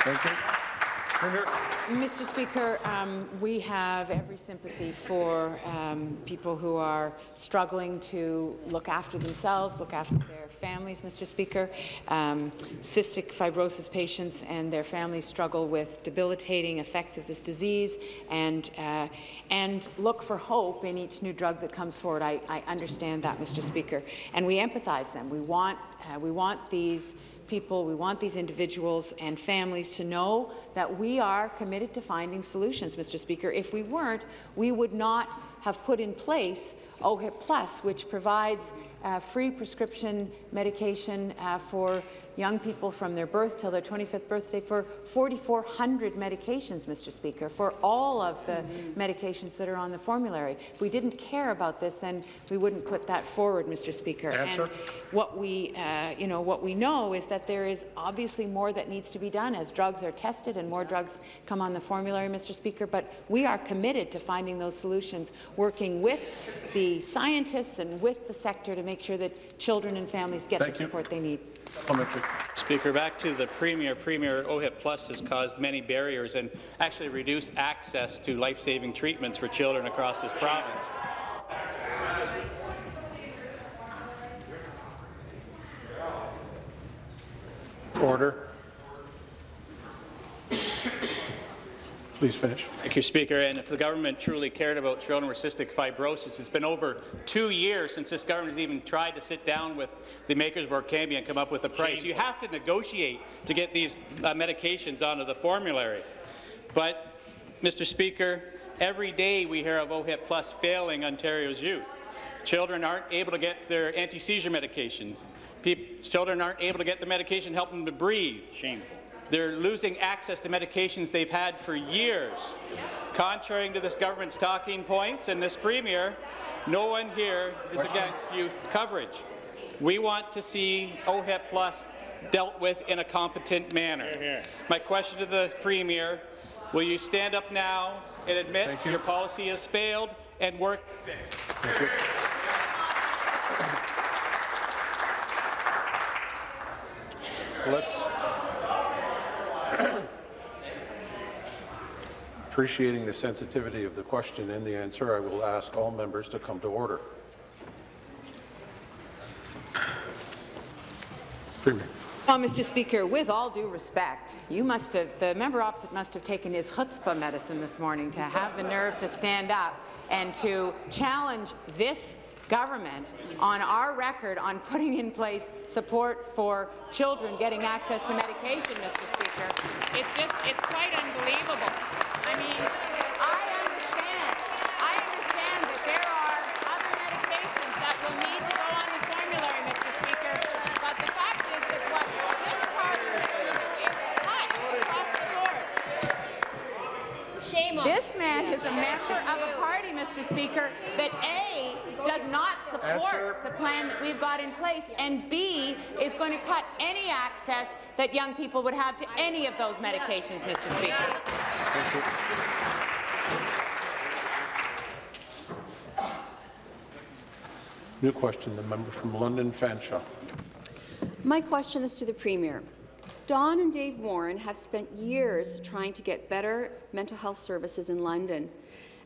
Thank you. Mr. Speaker, um, we have every sympathy for um, people who are struggling to look after themselves, look after their families, Mr. Speaker. Um, cystic fibrosis patients and their families struggle with debilitating effects of this disease and, uh, and look for hope in each new drug that comes forward. I, I understand that, Mr. Speaker. And we empathize them. We want, uh, we want these people, we want these individuals and families to know that we are committed to finding solutions, Mr. Speaker. If we weren't, we would not have put in place OHIP Plus, which provides uh, free prescription medication uh, for young people from their birth till their 25th birthday for 4,400 medications, Mr. Speaker, for all of the medications that are on the formulary. If we didn't care about this, then we wouldn't put that forward, Mr. Speaker. Answer. And what we, uh, you know, what we know is that there is obviously more that needs to be done as drugs are tested and more drugs come on the formulary, Mr. Speaker. But we are committed to finding those solutions, working with the scientists and with the sector to make sure that children and families get Thank the support you. they need. Speaker, back to the Premier. Premier OHIP Plus has caused many barriers and actually reduced access to life-saving treatments for children across this province. Order. Please finish. Thank you, Speaker. And if the government truly cared about children with cystic fibrosis, it's been over two years since this government has even tried to sit down with the makers of Orkambi and come up with a price. You have to negotiate to get these uh, medications onto the formulary. But, Mr. Speaker, every day we hear of OHIP Plus failing Ontario's youth. Children aren't able to get their anti-seizure medication. People, children aren't able to get the medication helping them to breathe. Shameful. They're losing access to medications they've had for years. Contrary to this government's talking points and this premier, no one here is against youth coverage. We want to see OHIP Plus dealt with in a competent manner. My question to the Premier, will you stand up now and admit you. your policy has failed and work? Let's appreciating the sensitivity of the question and the answer, I will ask all members to come to order. Premier. Well, Mr. Speaker, with all due respect, you must have, the member opposite must have taken his chutzpah medicine this morning to have the nerve to stand up and to challenge this government on our record on putting in place support for children getting access to medication, Mr. Speaker. It's just, it's quite unbelievable. I mean, I understand, I understand that there are other medications that will need to go on the formulary, Mr. Speaker, but the fact is that what this party is doing is cut across the board. Shame on This man is a member of a party, Mr. Speaker, that A, does not support the plan that we've got in place, and B, is going to cut any access that young people would have to any of those medications, Mr. Speaker. New question, the member from London Fanshawe. My question is to the Premier. Dawn and Dave Warren have spent years trying to get better mental health services in London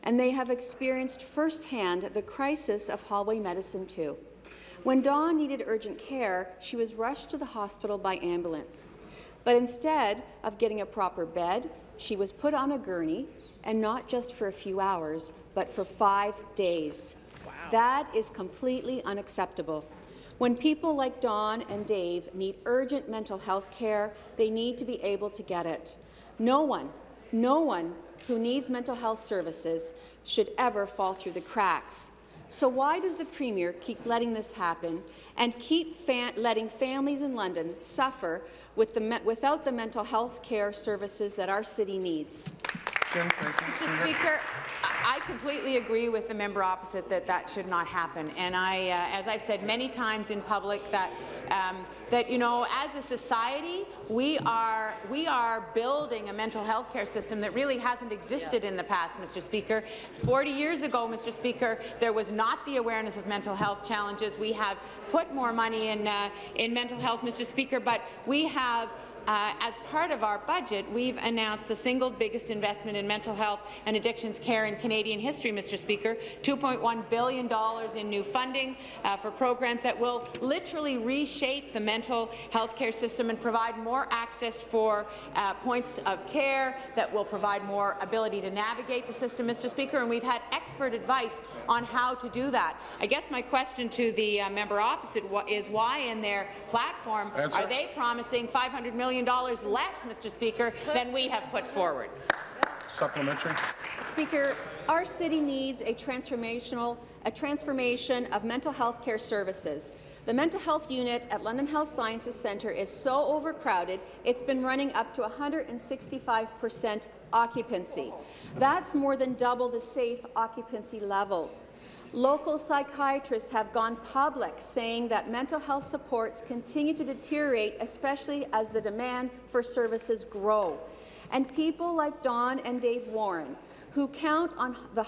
and they have experienced firsthand the crisis of hallway medicine too. When Dawn needed urgent care, she was rushed to the hospital by ambulance. But instead of getting a proper bed, she was put on a gurney, and not just for a few hours, but for five days. Wow. That is completely unacceptable. When people like Dawn and Dave need urgent mental health care, they need to be able to get it. No one, no one who needs mental health services should ever fall through the cracks. So why does the Premier keep letting this happen and keep fa letting families in London suffer with the without the mental health care services that our city needs? Mr. Speaker, I completely agree with the member opposite that that should not happen. And I, uh, as I've said many times in public, that um, that you know, as a society, we are we are building a mental health care system that really hasn't existed yeah. in the past, Mr. Speaker. 40 years ago, Mr. Speaker, there was not the awareness of mental health challenges. We have put more money in uh, in mental health, Mr. Speaker, but we have uh, as part of our budget, we've announced the single biggest investment in mental health and addictions care in Canadian history, Mr. Speaker, $2.1 billion in new funding uh, for programs that will literally reshape the mental health care system and provide more access for uh, points of care that will provide more ability to navigate the system, Mr. Speaker, and we've had expert advice on how to do that. I guess my question to the uh, member opposite is why in their platform Answer. are they promising $500 million less, Mr. Speaker, than we have put forward? Supplementary. Speaker, our city needs a transformational a transformation of mental health care services. The mental health unit at London Health Sciences Centre is so overcrowded, it's been running up to 165 percent occupancy. That's more than double the safe occupancy levels. Local psychiatrists have gone public saying that mental health supports continue to deteriorate, especially as the demand for services grow. And people like Dawn and Dave Warren, who count on, the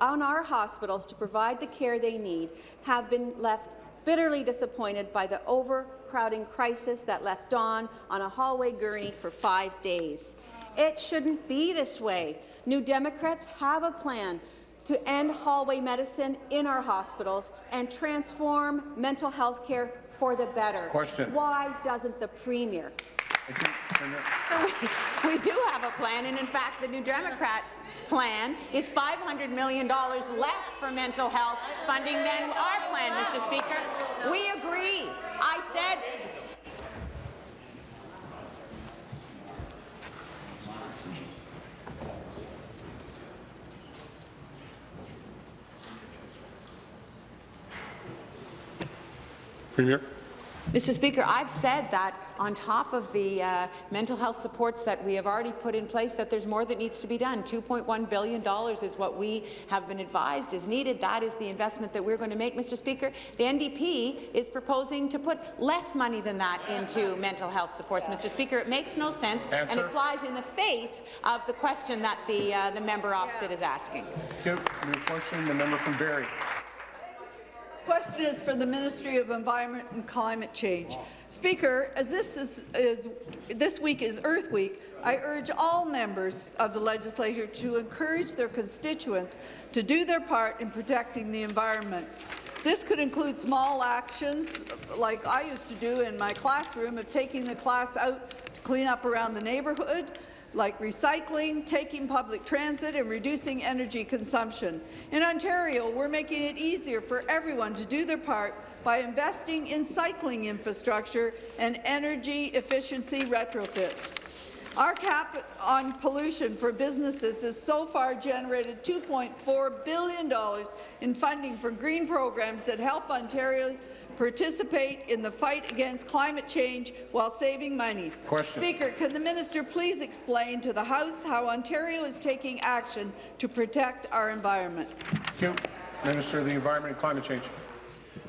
on our hospitals to provide the care they need, have been left bitterly disappointed by the overcrowding crisis that left Dawn on a hallway gurney for five days. It shouldn't be this way. New Democrats have a plan to end hallway medicine in our hospitals and transform mental health care for the better. Question. Why doesn't the Premier? we do have a plan, and in fact, the New Democrats' plan is $500 million less for mental health funding than our plan, Mr. Speaker. We agree. I said Premier. Mr. Speaker, I've said that on top of the uh, mental health supports that we have already put in place, that there's more that needs to be done. $2.1 billion is what we have been advised is needed. That is the investment that we're going to make, Mr. Speaker. The NDP is proposing to put less money than that into mental health supports, Mr. Speaker. It makes no sense, Answer. and it flies in the face of the question that the, uh, the member opposite is asking. New question, the member from Barrie question is for the Ministry of Environment and Climate Change. Speaker, as this is, is this week is Earth Week, I urge all members of the legislature to encourage their constituents to do their part in protecting the environment. This could include small actions like I used to do in my classroom of taking the class out to clean up around the neighbourhood, like recycling, taking public transit, and reducing energy consumption. In Ontario, we're making it easier for everyone to do their part by investing in cycling infrastructure and energy efficiency retrofits. Our cap on pollution for businesses has so far generated $2.4 billion in funding for green programs that help Ontario participate in the fight against climate change while saving money. Question. Speaker, can the minister please explain to the House how Ontario is taking action to protect our environment? Thank you. Minister of the Environment and Climate Change.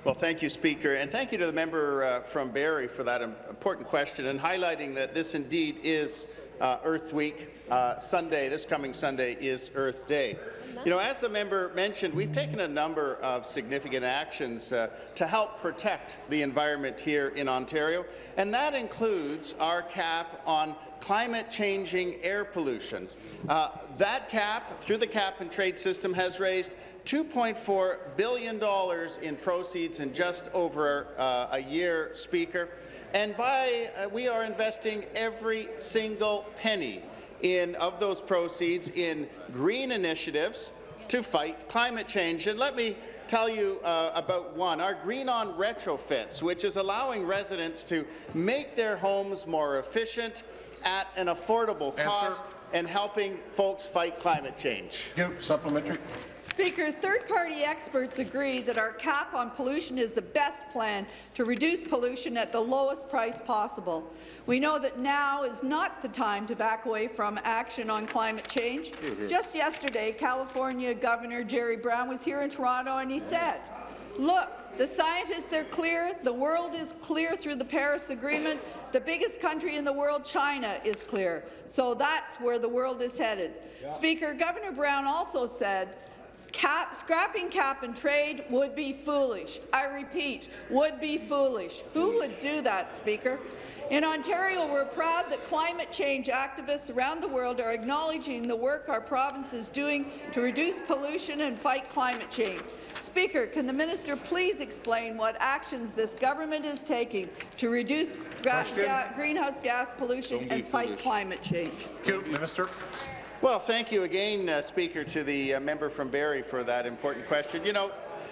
Well, thank you, Speaker, and thank you to the member uh, from Barrie for that important question and highlighting that this indeed is uh, Earth Week. Uh, Sunday, this coming Sunday, is Earth Day. You know, as the member mentioned, we've taken a number of significant actions uh, to help protect the environment here in Ontario, and that includes our cap on climate-changing air pollution. Uh, that cap, through the cap-and-trade system, has raised $2.4 billion in proceeds in just over uh, a year, Speaker. And by uh, we are investing every single penny in, of those proceeds in green initiatives to fight climate change. And let me tell you uh, about one, our Green On retrofits, which is allowing residents to make their homes more efficient at an affordable Answer. cost and helping folks fight climate change. You, supplementary. Speaker, third-party experts agree that our cap on pollution is the best plan to reduce pollution at the lowest price possible. We know that now is not the time to back away from action on climate change. Mm -hmm. Just yesterday, California Governor Jerry Brown was here in Toronto and he said, look, the scientists are clear, the world is clear through the Paris Agreement, the biggest country in the world, China, is clear. So that's where the world is headed. Yeah. Speaker, Governor Brown also said Cap, scrapping cap and trade would be foolish. I repeat, would be foolish. Who would do that, Speaker? In Ontario, we're proud that climate change activists around the world are acknowledging the work our province is doing to reduce pollution and fight climate change. Speaker, can the minister please explain what actions this government is taking to reduce ga ga greenhouse gas pollution and fight foolish. climate change? Thank you, Minister. Well, thank you again, uh, Speaker, to the uh, member from Barrie for that important question. You know,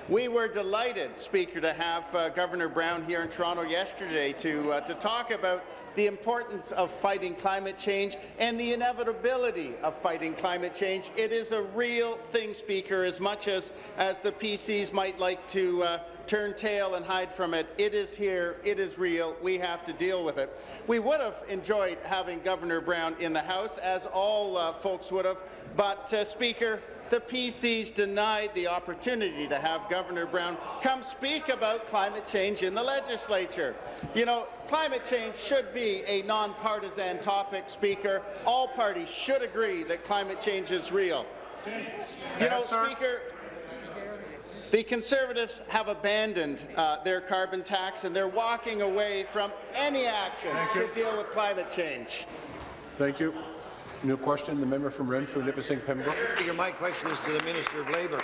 we were delighted, Speaker, to have uh, Governor Brown here in Toronto yesterday to, uh, to talk about the importance of fighting climate change and the inevitability of fighting climate change. It is a real thing, Speaker, as much as, as the PCs might like to uh, turn tail and hide from it. It is here. It is real. We have to deal with it. We would have enjoyed having Governor Brown in the House, as all uh, folks would have, but, uh, Speaker, the PCs denied the opportunity to have Governor Brown come speak about climate change in the legislature. You know, climate change should be a nonpartisan topic, Speaker. All parties should agree that climate change is real. You know, Speaker, the Conservatives have abandoned uh, their carbon tax and they're walking away from any action to deal with climate change. Thank you. New question, the member from Renfrew, Nipissing, Pembroke. Speaker, my question is to the Minister of Labour.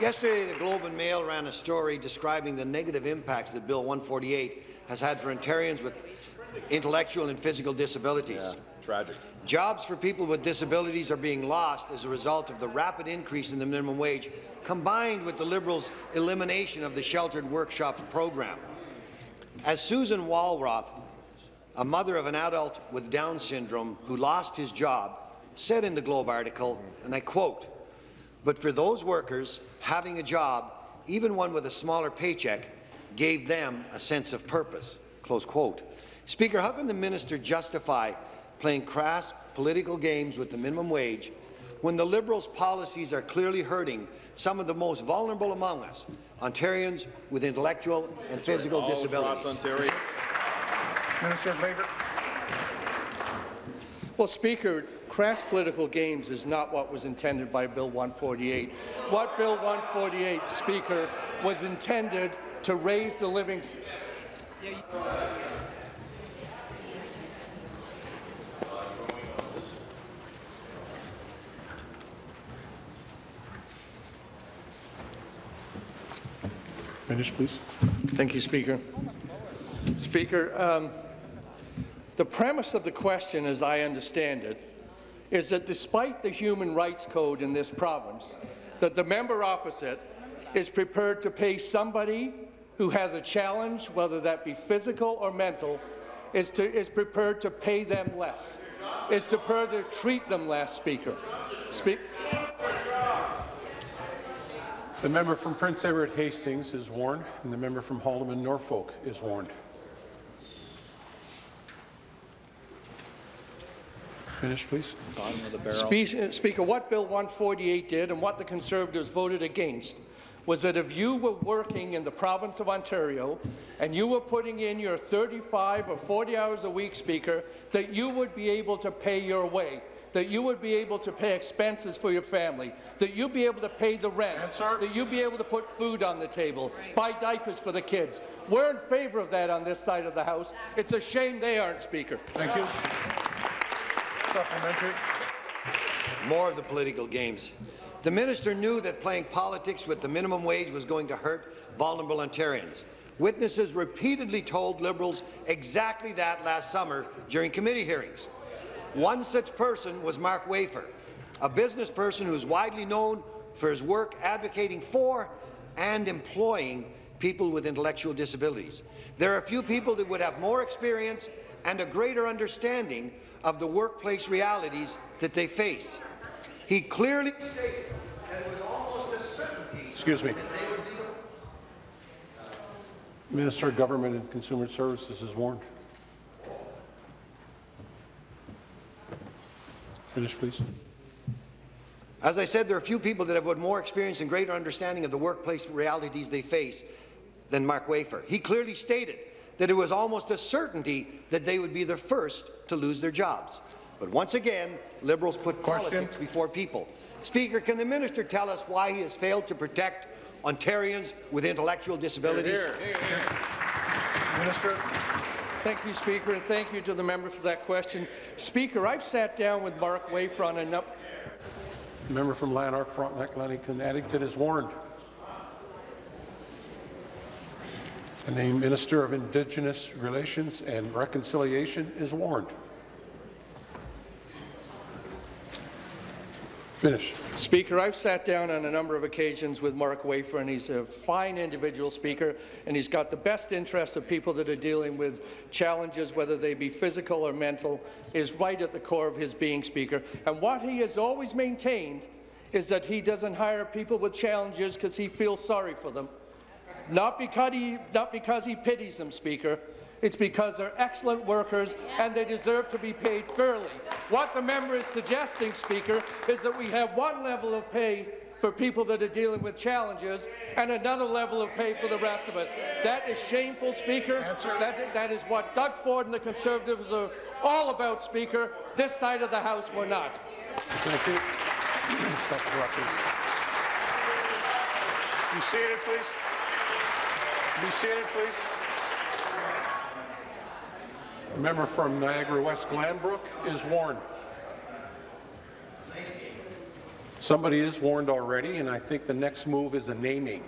Yesterday, the Globe and Mail ran a story describing the negative impacts that Bill 148 has had for Ontarians with intellectual and physical disabilities. Yeah. Tragic. Jobs for people with disabilities are being lost as a result of the rapid increase in the minimum wage, combined with the Liberals' elimination of the sheltered workshops program. As Susan Walroth, a mother of an adult with Down syndrome who lost his job, said in the Globe article, and I quote, but for those workers, having a job, even one with a smaller paycheck, gave them a sense of purpose. Close quote. Speaker, how can the minister justify playing crass political games with the minimum wage when the Liberals' policies are clearly hurting some of the most vulnerable among us, Ontarians with intellectual and physical disabilities? Ontario. Minister of Labour. Well, Speaker, crass political games is not what was intended by Bill 148. What Bill 148, Speaker, was intended to raise the living... Finish, please. Thank you, Speaker. Speaker, um, the premise of the question, as I understand it, is that despite the human rights code in this province, that the member opposite is prepared to pay somebody who has a challenge, whether that be physical or mental, is, to, is prepared to pay them less, is prepared to treat them less, Speaker. Spe The member from Prince Edward Hastings is warned, and the member from Haldimand Norfolk is warned. Finish, please. Spe- Speaker, what Bill 148 did and what the Conservatives voted against was that if you were working in the province of Ontario and you were putting in your 35 or 40 hours a week, Speaker, that you would be able to pay your way, that you would be able to pay expenses for your family, that you'd be able to pay the rent, that you'd be able to put food on the table, buy diapers for the kids. We're in favour of that on this side of the House. It's a shame they aren't, Speaker. Thank you. Supplementary. More of the political games. The minister knew that playing politics with the minimum wage was going to hurt vulnerable Ontarians. Witnesses repeatedly told Liberals exactly that last summer during committee hearings. One such person was Mark Wafer, a business person who is widely known for his work advocating for and employing people with intellectual disabilities. There are few people that would have more experience and a greater understanding of the workplace realities that they face. He clearly stated that it was almost a certainty Excuse me. that they would be the Minister of Government and Consumer Services is warned. Finish, please. As I said, there are few people that have had more experience and greater understanding of the workplace realities they face than Mark Wafer. He clearly stated that it was almost a certainty that they would be the first to lose their jobs. But once again, Liberals put Question. politics before people. Speaker, can the minister tell us why he has failed to protect Ontarians with intellectual disabilities? Here, Minister. Thank you, Speaker, and thank you to the member for that question. Speaker, I've sat down with Mark Wafer and a number Member from Lanark, Frontenac, Lennox and, Addington is warned. And the Minister of Indigenous Relations and Reconciliation is warned. Finish. Speaker, I've sat down on a number of occasions with Mark Wafer, and he's a fine individual, Speaker, and he's got the best interests of people that are dealing with challenges, whether they be physical or mental, is right at the core of his being, Speaker. And what he has always maintained is that he doesn't hire people with challenges because he feels sorry for them. Not because he, not because he pities them, Speaker. It's because they're excellent workers and they deserve to be paid fairly. What the member is suggesting, Speaker, is that we have one level of pay for people that are dealing with challenges and another level of pay for the rest of us. That is shameful, Speaker. That, that is what Doug Ford and the Conservatives are all about, Speaker. This side of the House, we're not. Thank you. Stop the clock, please. Be seated, please. Be seated, please. A member from Niagara West Glanbrook is warned. Somebody is warned already, and I think the next move is a naming.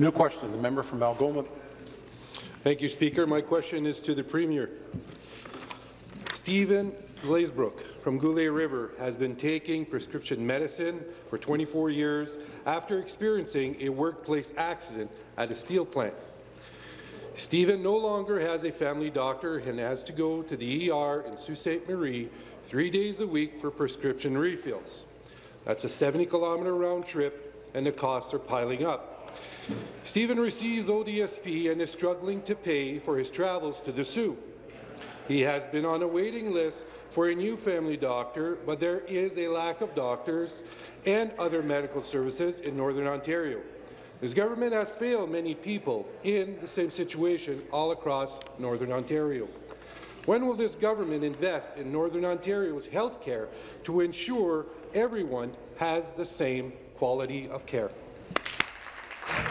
New question, the member from Algoma. Thank you, Speaker. My question is to the Premier. Stephen Glazebrook from Goulais River has been taking prescription medicine for 24 years after experiencing a workplace accident at a steel plant. Stephen no longer has a family doctor and has to go to the ER in Sault Ste. Marie three days a week for prescription refills. That's a 70-kilometer round trip, and the costs are piling up. Stephen receives ODSP and is struggling to pay for his travels to the Soo. He has been on a waiting list for a new family doctor, but there is a lack of doctors and other medical services in Northern Ontario. This government has failed many people in the same situation all across Northern Ontario. When will this government invest in Northern Ontario's health care to ensure everyone has the same quality of care?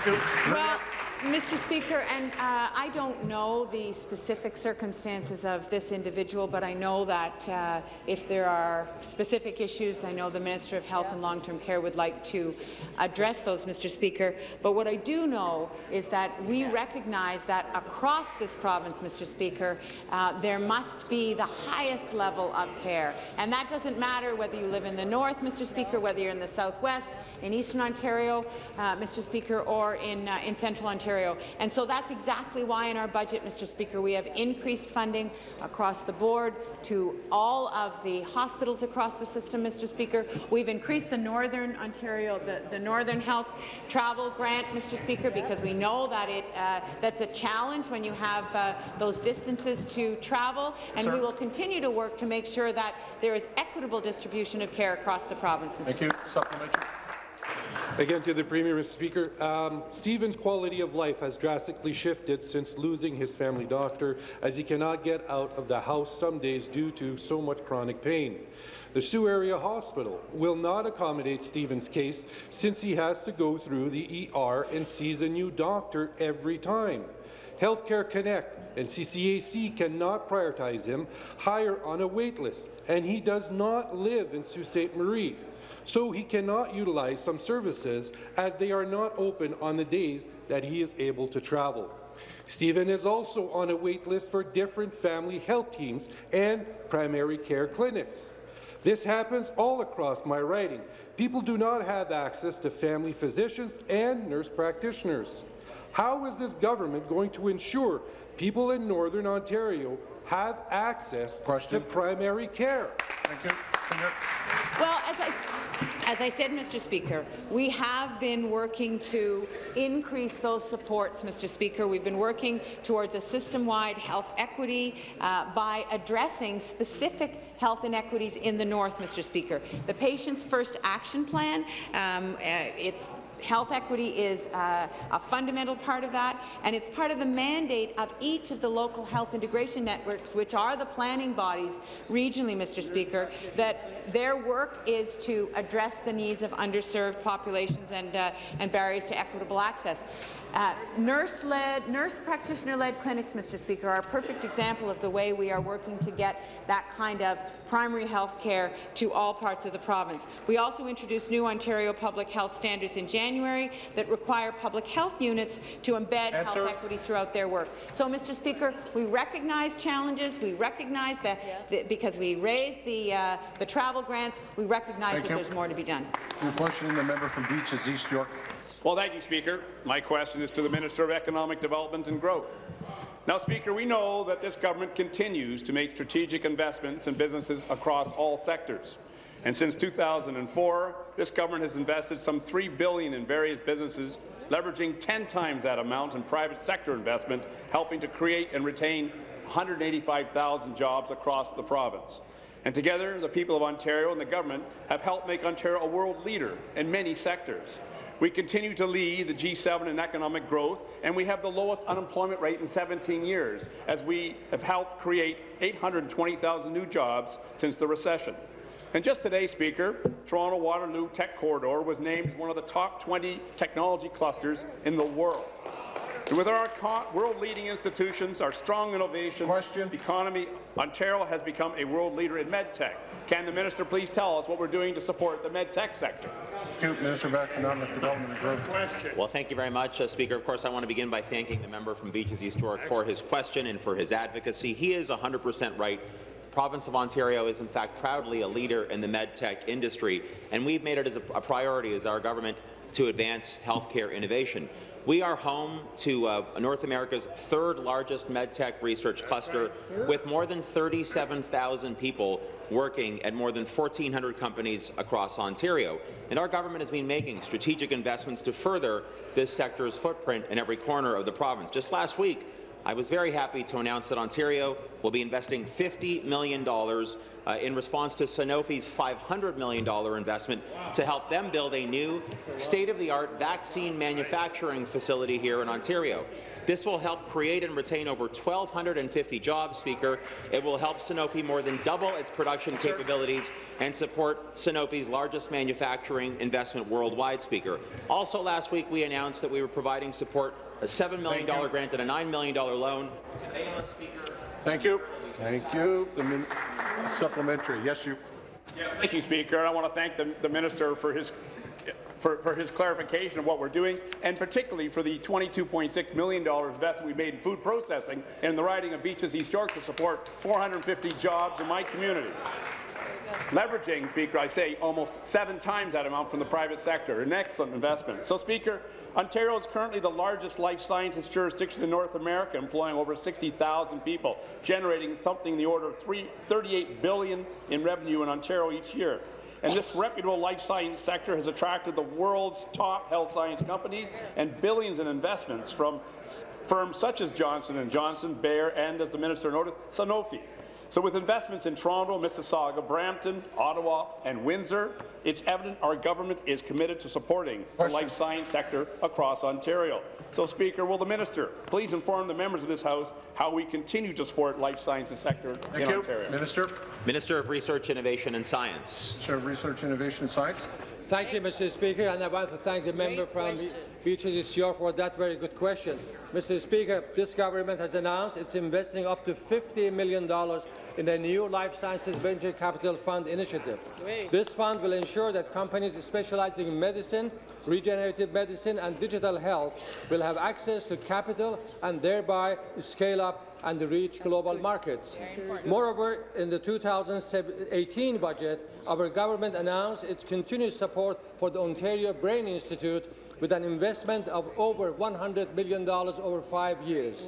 Well, Mr. Speaker, and uh, I don't know the specific circumstances of this individual, but I know that uh, if there are specific issues, I know the Minister of Health and Long-Term Care would like to address those, Mr. Speaker. But what I do know is that we recognize that across this province, Mr. Speaker, uh, there must be the highest level of care. And that doesn't matter whether you live in the north, Mr. Speaker, whether you're in the southwest, in eastern Ontario, uh, Mr. Speaker, or in, uh, in central Ontario. And so that's exactly why in our budget, Mr. Speaker, we have increased funding across the board to all of the hospitals across the system, Mr. Speaker. We've increased the Northern Ontario, the, the Northern Health Travel Grant, Mr. Speaker, because we know that it uh, that's a challenge when you have uh, those distances to travel, and Sir. we will continue to work to make sure that there is equitable distribution of care across the province, Mr. Thank you. Supplementary. Again, to the Premier, Mr. Speaker, um, Stephen's quality of life has drastically shifted since losing his family doctor, as he cannot get out of the house some days due to so much chronic pain. The Sault Area Hospital will not accommodate Stephen's case since he has to go through the ER and sees a new doctor every time. Healthcare Connect and CCAC cannot prioritize him higher on a wait list, and he does not live in Sault Ste. Marie so he cannot utilize some services as they are not open on the days that he is able to travel. Stephen is also on a wait list for different family health teams and primary care clinics. This happens all across my riding. People do not have access to family physicians and nurse practitioners. How is this government going to ensure people in Northern Ontario have access to primary care? Thank you. Well, as I, as I said, Mr. Speaker, we have been working to increase those supports, Mr. Speaker. We've been working towards a system-wide health equity uh, by addressing specific health inequities in the north, Mr. Speaker. The Patients First Action Plan, um, uh, it's Health equity is uh, a fundamental part of that, and it's part of the mandate of each of the local health integration networks, which are the planning bodies regionally, Mr. Speaker, that their work is to address the needs of underserved populations and, uh, and barriers to equitable access. Uh, Nurse-led, nurse practitioner-led clinics, Mr. Speaker, are a perfect example of the way we are working to get that kind of primary health care to all parts of the province. We also introduced new Ontario public health standards in January that require public health units to embed Answer. health equity throughout their work. So, Mr. Speaker, we recognize challenges. We recognize that, that because we raised the, uh, the travel grants, we recognize Thank that you. there's more to be done. Your question, the member from Beaches, East York. Well, thank you, Speaker. My question is to the Minister of Economic Development and Growth. Now, Speaker, we know that this government continues to make strategic investments in businesses across all sectors. And since 2004, this government has invested some 3 billion in various businesses, leveraging 10 times that amount in private sector investment, helping to create and retain 185,000 jobs across the province. And together, the people of Ontario and the government have helped make Ontario a world leader in many sectors. We continue to lead the G7 in economic growth, and we have the lowest unemployment rate in 17 years, as we have helped create 820,000 new jobs since the recession. And just today, Speaker, Toronto Waterloo Tech Corridor was named one of the top 20 technology clusters in the world. And with our world-leading institutions, our strong innovation economy, Ontario has become a world leader in medtech. Can the minister please tell us what we're doing to support the medtech sector? Thank you, Minister of Economic Development and Growth. Well, thank you very much, uh, Speaker. Of course, I want to begin by thanking the member from Beaches East York for his question and for his advocacy. He is 100% right. The province of Ontario is, in fact, proudly a leader in the medtech industry, and we've made it as a, a priority as our government to advance healthcare innovation. We are home to uh, North America's third largest medtech research cluster with more than 37,000 people working at more than 1,400 companies across Ontario. And our government has been making strategic investments to further this sector's footprint in every corner of the province. Just last week, I was very happy to announce that Ontario will be investing $50 million uh, in response to Sanofi's $500 million investment to help them build a new state-of-the-art vaccine manufacturing facility here in Ontario. This will help create and retain over 1,250 jobs, Speaker. It will help Sanofi more than double its production capabilities and support Sanofi's largest manufacturing investment worldwide, Speaker. Also last week, we announced that we were providing support, a $7 million grant and a $9 million loan to ALS, Speaker. Thank you. Thank you. The min- supplementary. Yes, you. Thank you, Speaker. I want to thank the, the minister for his for, for his clarification of what we're doing, and particularly for the $22.6 million investment we made in food processing in the riding of Beaches East York to support 450 jobs in my community. Leveraging, Speaker, I say almost seven times that amount from the private sector, an excellent investment. So, Speaker, Ontario is currently the largest life sciences jurisdiction in North America, employing over 60,000 people, generating something in the order of three, 38 billion in revenue in Ontario each year. And this reputable life science sector has attracted the world's top health science companies and billions in investments from firms such as Johnson & Johnson, Bayer, and, as the minister noted, Sanofi. So with investments in Toronto, Mississauga, Brampton, Ottawa, and Windsor, it's evident our government is committed to supporting the life science sector across Ontario. So, Speaker, will the minister please inform the members of this House how we continue to support life sciences sector Thank in you. Ontario? Minister. Minister of Research, Innovation and Science. Minister of Research, Innovation and Science. Thank you, Mr. Speaker, and I want to thank the member from Beaches East York for that very good question. Mr. Speaker, this government has announced it's investing up to $50 million in a new Life Sciences Venture Capital Fund initiative. This fund will ensure that companies specializing in medicine, regenerative medicine and digital health will have access to capital and thereby scale up and reach global markets. Moreover, in the 2018 budget, our government announced its continued support for the Ontario Brain Institute with an investment of over $100 million over five years.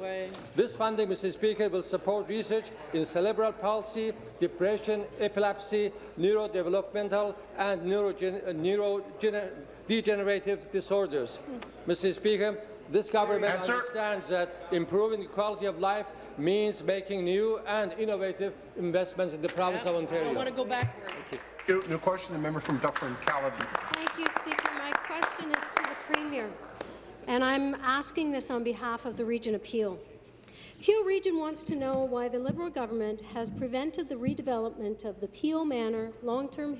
This funding, Mr. Speaker, will support research in cerebral palsy, depression, epilepsy, neurodevelopmental and neurodegenerative disorders. Mr. Speaker, this government Answer. understands that improving the quality of life means making new and innovative investments in the province of Ontario. I want to go backward. New question, the member from Dufferin-Caledon. Thank you, Speaker. My question is to the Premier, and I'm asking this on behalf of the Region of Peel. Peel Region wants to know why the Liberal government has prevented the redevelopment of the Peel Manor long-term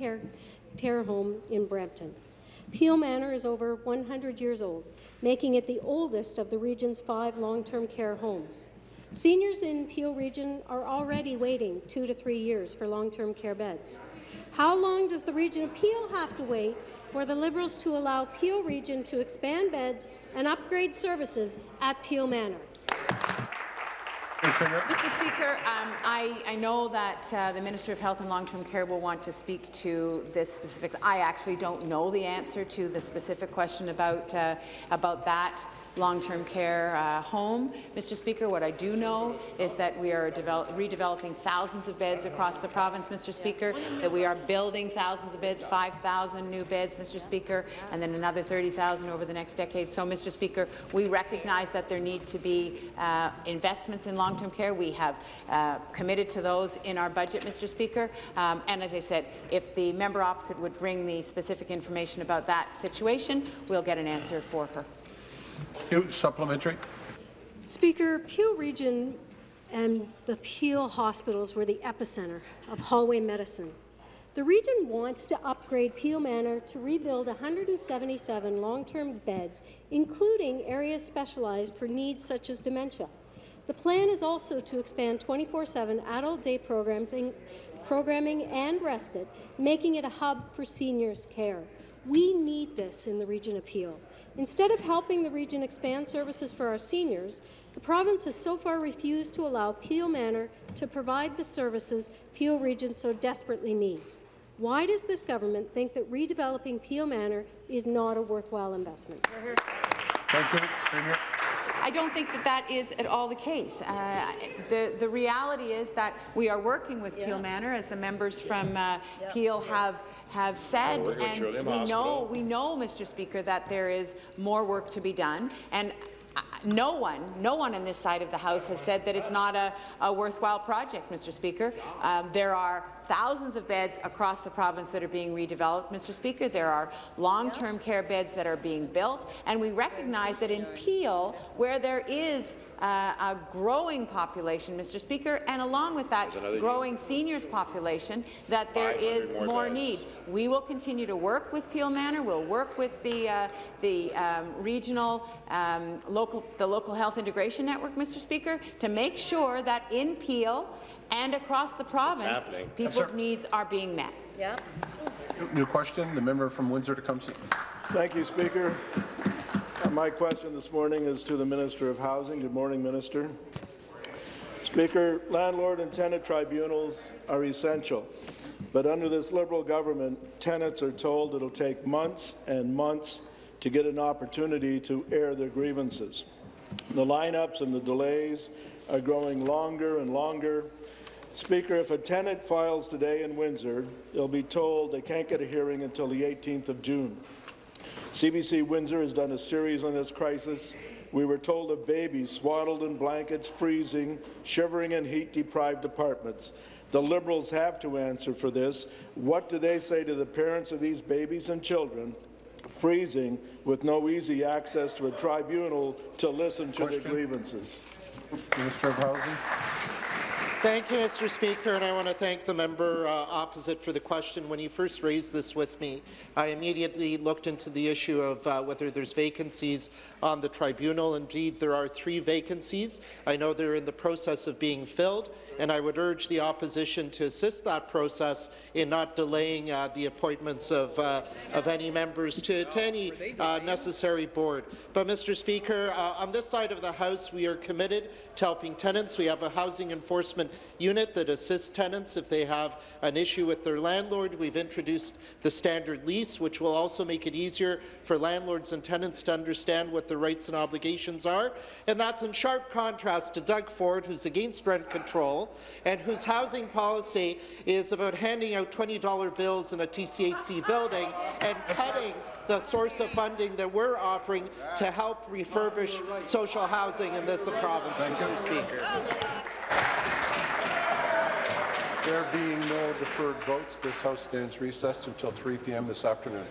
care home in Brampton. Peel Manor is over 100 years old, making it the oldest of the region's five long-term care homes. Seniors in Peel Region are already waiting two to three years for long-term care beds. How long does the region of Peel have to wait for the Liberals to allow Peel Region to expand beds and upgrade services at Peel Manor? Mr. Speaker, um, I, I, know that uh, the Minister of Health and Long-Term Care will want to speak to this specific. I actually don't know the answer to the specific question about uh, about that long-term care uh, home. Mr. Speaker, what I do know is that we are redeveloping thousands of beds across the province, Mr. Speaker, that we are building thousands of beds, 5,000 new beds, Mr. Speaker, and then another 30,000 over the next decade. So, Mr. Speaker, we recognize that there need to be uh, investments in long-term care. We have uh, committed to those in our budget, Mr. Speaker. Um, and as I said, if the member opposite would bring the specific information about that situation, we'll get an answer for her. Supplementary. Speaker, Peel Region and the Peel hospitals were the epicenter of hallway medicine. The region wants to upgrade Peel Manor to rebuild 177 long-term beds, including areas specialized for needs such as dementia. The plan is also to expand 24-7 adult day programs in, programming and respite, making it a hub for seniors' care. We need this in the region of Peel. Instead of helping the region expand services for our seniors, the province has so far refused to allow Peel Manor to provide the services Peel Region so desperately needs. Why does this government think that redeveloping Peel Manor is not a worthwhile investment? Thank you. I don't think that that is at all the case. Uh, the, the reality is that we are working with yeah. Peel Manor, as the members from uh, yep. Peel have have said, and we know, we know, Mr. Speaker, that there is more work to be done. And uh, no one, no one on this side of the House has said that it's not a, a worthwhile project, Mr. Speaker. Um, there are thousands of beds across the province that are being redeveloped, Mr. Speaker. There are long-term care beds that are being built, and we recognize that in Peel, where there is uh, a growing population, Mr. Speaker, and along with that growing seniors population, that there is more, more need. We will continue to work with Peel Manor. We'll work with the uh, the um, regional, um, local, the local health integration network, Mr. Speaker, to make sure that in Peel and across the province, people's yes, needs are being met. Yep. New question, the member from Windsor-Tecumseh. Thank you, Speaker. Uh, my question this morning is to the Minister of Housing. Good morning, Minister. Speaker, landlord and tenant tribunals are essential, but under this Liberal government, tenants are told it'll take months and months to get an opportunity to air their grievances. The lineups and the delays are growing longer and longer, Speaker, if a tenant files today in Windsor, they'll be told they can't get a hearing until the 18th of June. CBC Windsor has done a series on this crisis. We were told of babies swaddled in blankets, freezing, shivering in heat-deprived apartments. The Liberals have to answer for this. What do they say to the parents of these babies and children freezing with no easy access to a tribunal to listen to Question. their grievances? Minister of Housing. Thank you, Mr. Speaker, and I want to thank the member uh, opposite for the question. When he first raised this with me, I immediately looked into the issue of uh, whether there's vacancies on the tribunal. Indeed, there are three vacancies. I know they're in the process of being filled, and I would urge the opposition to assist that process in not delaying uh, the appointments of, uh, of any members to, to any uh, necessary board. But, Mr. Speaker, uh, on this side of the House, we are committed to helping tenants. We have a housing enforcement unit that assists tenants if they have an issue with their landlord. We've introduced the standard lease, which will also make it easier for landlords and tenants to understand what their rights and obligations are. And that's in sharp contrast to Doug Ford, who's against rent control and whose housing policy is about handing out $20 bills in a TCHC building and cutting the source of funding that we're offering to help refurbish social housing in this province, Mr. Speaker. There being no deferred votes, this House stands recessed until 3 p.m. this afternoon.